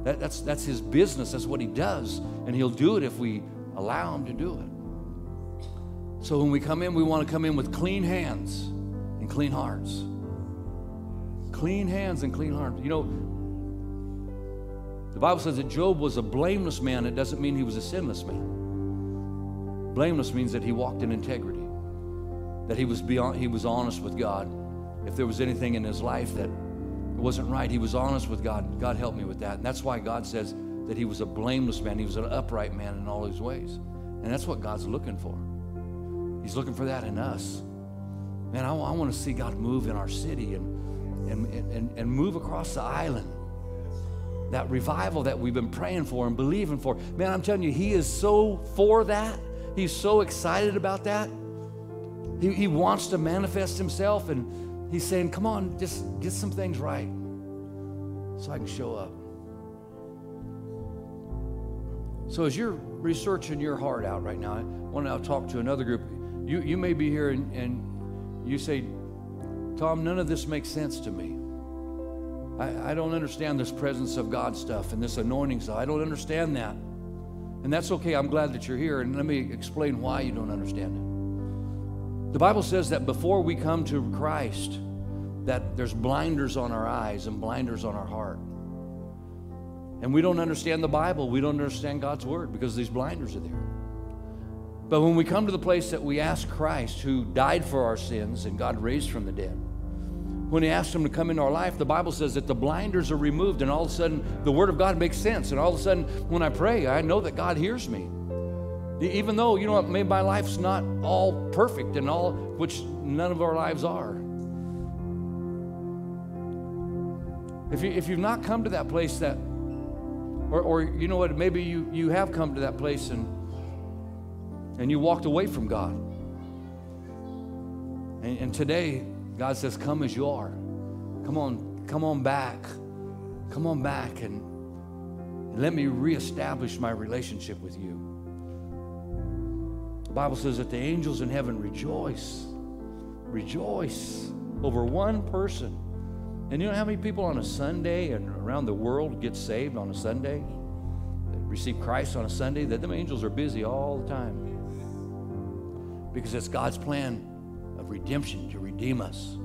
That, that's that's His business. That's what He does, and He'll do it if we allow Him to do it. So when we come in, we want to come in with clean hands and clean hearts clean hands and clean heart. You know, the Bible says that Job was a blameless man. It doesn't mean he was a sinless man. Blameless means that he walked in integrity, that he was beyond, he was honest with God. If there was anything in his life that wasn't right, he was honest with God. God help me with that. And that's why God says that he was a blameless man. He was an upright man in all his ways. And that's what God's looking for. He's looking for that in us. Man, I, I want to see God move in our city and and, and, and move across the island. That revival that we've been praying for and believing for. Man, I'm telling you, he is so for that. He's so excited about that. He, he wants to manifest himself, and he's saying, Come on, just get some things right so I can show up. So, as you're researching your heart out right now, I want to talk to another group. You, you may be here and, and you say, Tom, none of this makes sense to me. I, I don't understand this presence of God stuff and this anointing stuff. I don't understand that. And that's okay. I'm glad that you're here. And let me explain why you don't understand it. The Bible says that before we come to Christ, that there's blinders on our eyes and blinders on our heart. And we don't understand the Bible. We don't understand God's word because these blinders are there. But when we come to the place that we ask Christ, who died for our sins and God raised from the dead, when He asked Him to come into our life, the Bible says that the blinders are removed, and all of a sudden the Word of God makes sense. And all of a sudden, when I pray, I know that God hears me. Even though, you know what, maybe my life's not all perfect and all, which none of our lives are. If, you, if you've not come to that place that, or, or you know what, maybe you, you have come to that place and, and you walked away from God. And, and today, God says, Come as you are. Come on, come on back. Come on back and let me reestablish my relationship with you. The Bible says that the angels in heaven rejoice, rejoice over one person. And you know how many people on a Sunday and around the world get saved on a Sunday? They receive Christ on a Sunday? That them angels are busy all the time. Because it's God's plan of redemption to redeem us.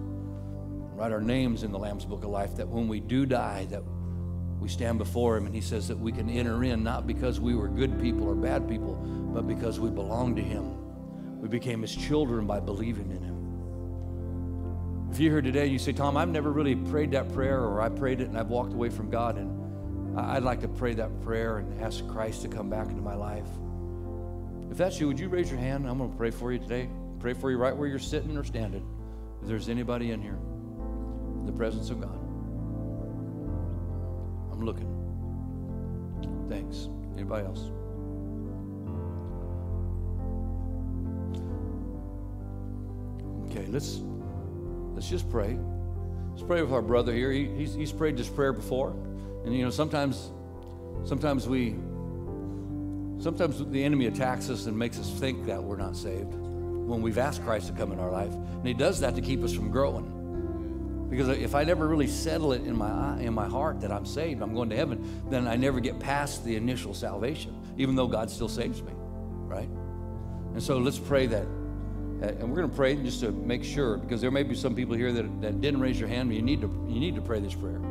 Write our names in the Lamb's Book of Life that when we do die, that we stand before him and he says that we can enter in not because we were good people or bad people, but because we belong to him. We became his children by believing in him. If you're here today you say, Tom, I've never really prayed that prayer, or I prayed it and I've walked away from God, and I'd like to pray that prayer and ask Christ to come back into my life. If that's you, would you raise your hand? I'm going to pray for you today. Pray for you right where you're sitting or standing. If there's anybody in here, in the presence of God. I'm looking. Thanks. Anybody else? Okay, let's let's just pray. Let's pray with our brother here. He, he's, he's prayed this prayer before, and you know sometimes sometimes we sometimes the enemy attacks us and makes us think that we're not saved when we've asked Christ to come in our life, and he does that to keep us from growing. Because if I never really settle it in my in my heart that I'm saved, I'm going to heaven, then I never get past the initial salvation, even though God still saves me, right? And so let's pray that, uh, and we're going to pray just to make sure, because there may be some people here that, that didn't raise your hand, but you need to you need to pray this prayer.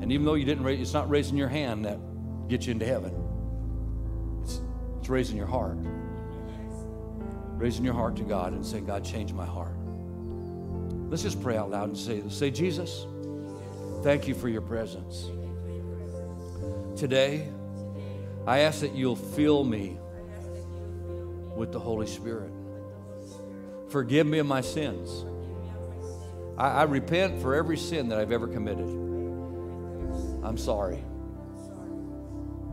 And even though you didn't raise, it's not raising your hand that gets you into heaven. It's raising your heart, raising your heart to God and saying, God, change my heart. Let's just pray out loud and say, say, Jesus, thank you for your presence. Today, I ask that you'll fill me with the Holy Spirit. Forgive me of my sins. I, I repent for every sin that I've ever committed. I'm sorry.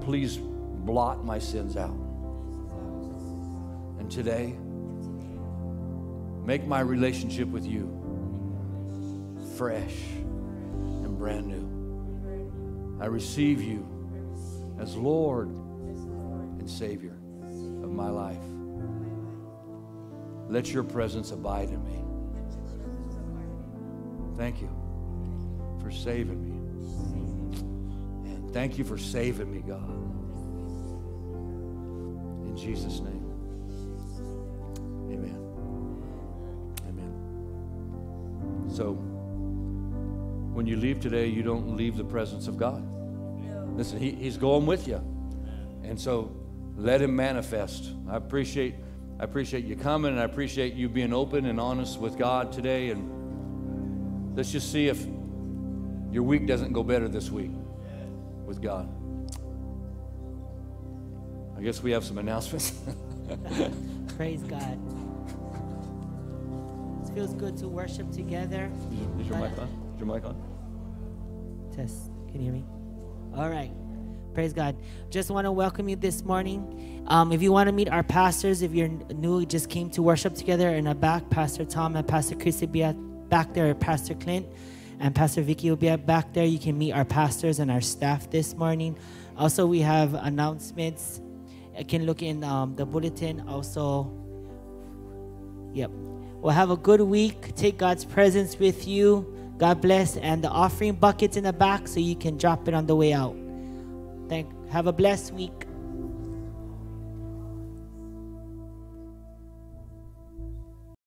Please blot my sins out. And today, make my relationship with you fresh and brand new. I receive you as Lord and Savior of my life. Let your presence abide in me. Thank you for saving me. And thank you for saving me, God. In Jesus' name. So, when you leave today, you don't leave the presence of God. Listen, he, He's going with you. And so let Him manifest. I appreciate, I appreciate you coming and I appreciate you being open and honest with God today. And let's just see if your week doesn't go better this week with God. I guess we have some announcements. Praise God. It feels good to worship together. Is your mic on? Is your mic on? Test. Can you hear me? All right. Praise God. Just want to welcome you this morning. Um, if you want to meet our pastors, if you're new, just came to worship together in the back, Pastor Tom and Pastor Chris will be at back there, Pastor Clint and Pastor Vicky will be at back there. You can meet our pastors and our staff this morning. Also, we have announcements. You can look in um, the bulletin. Also, Yep. Well, have a good week. Take God's presence with you. God bless. And the offering bucket's in the back so you can drop it on the way out. Thank. Have a blessed week.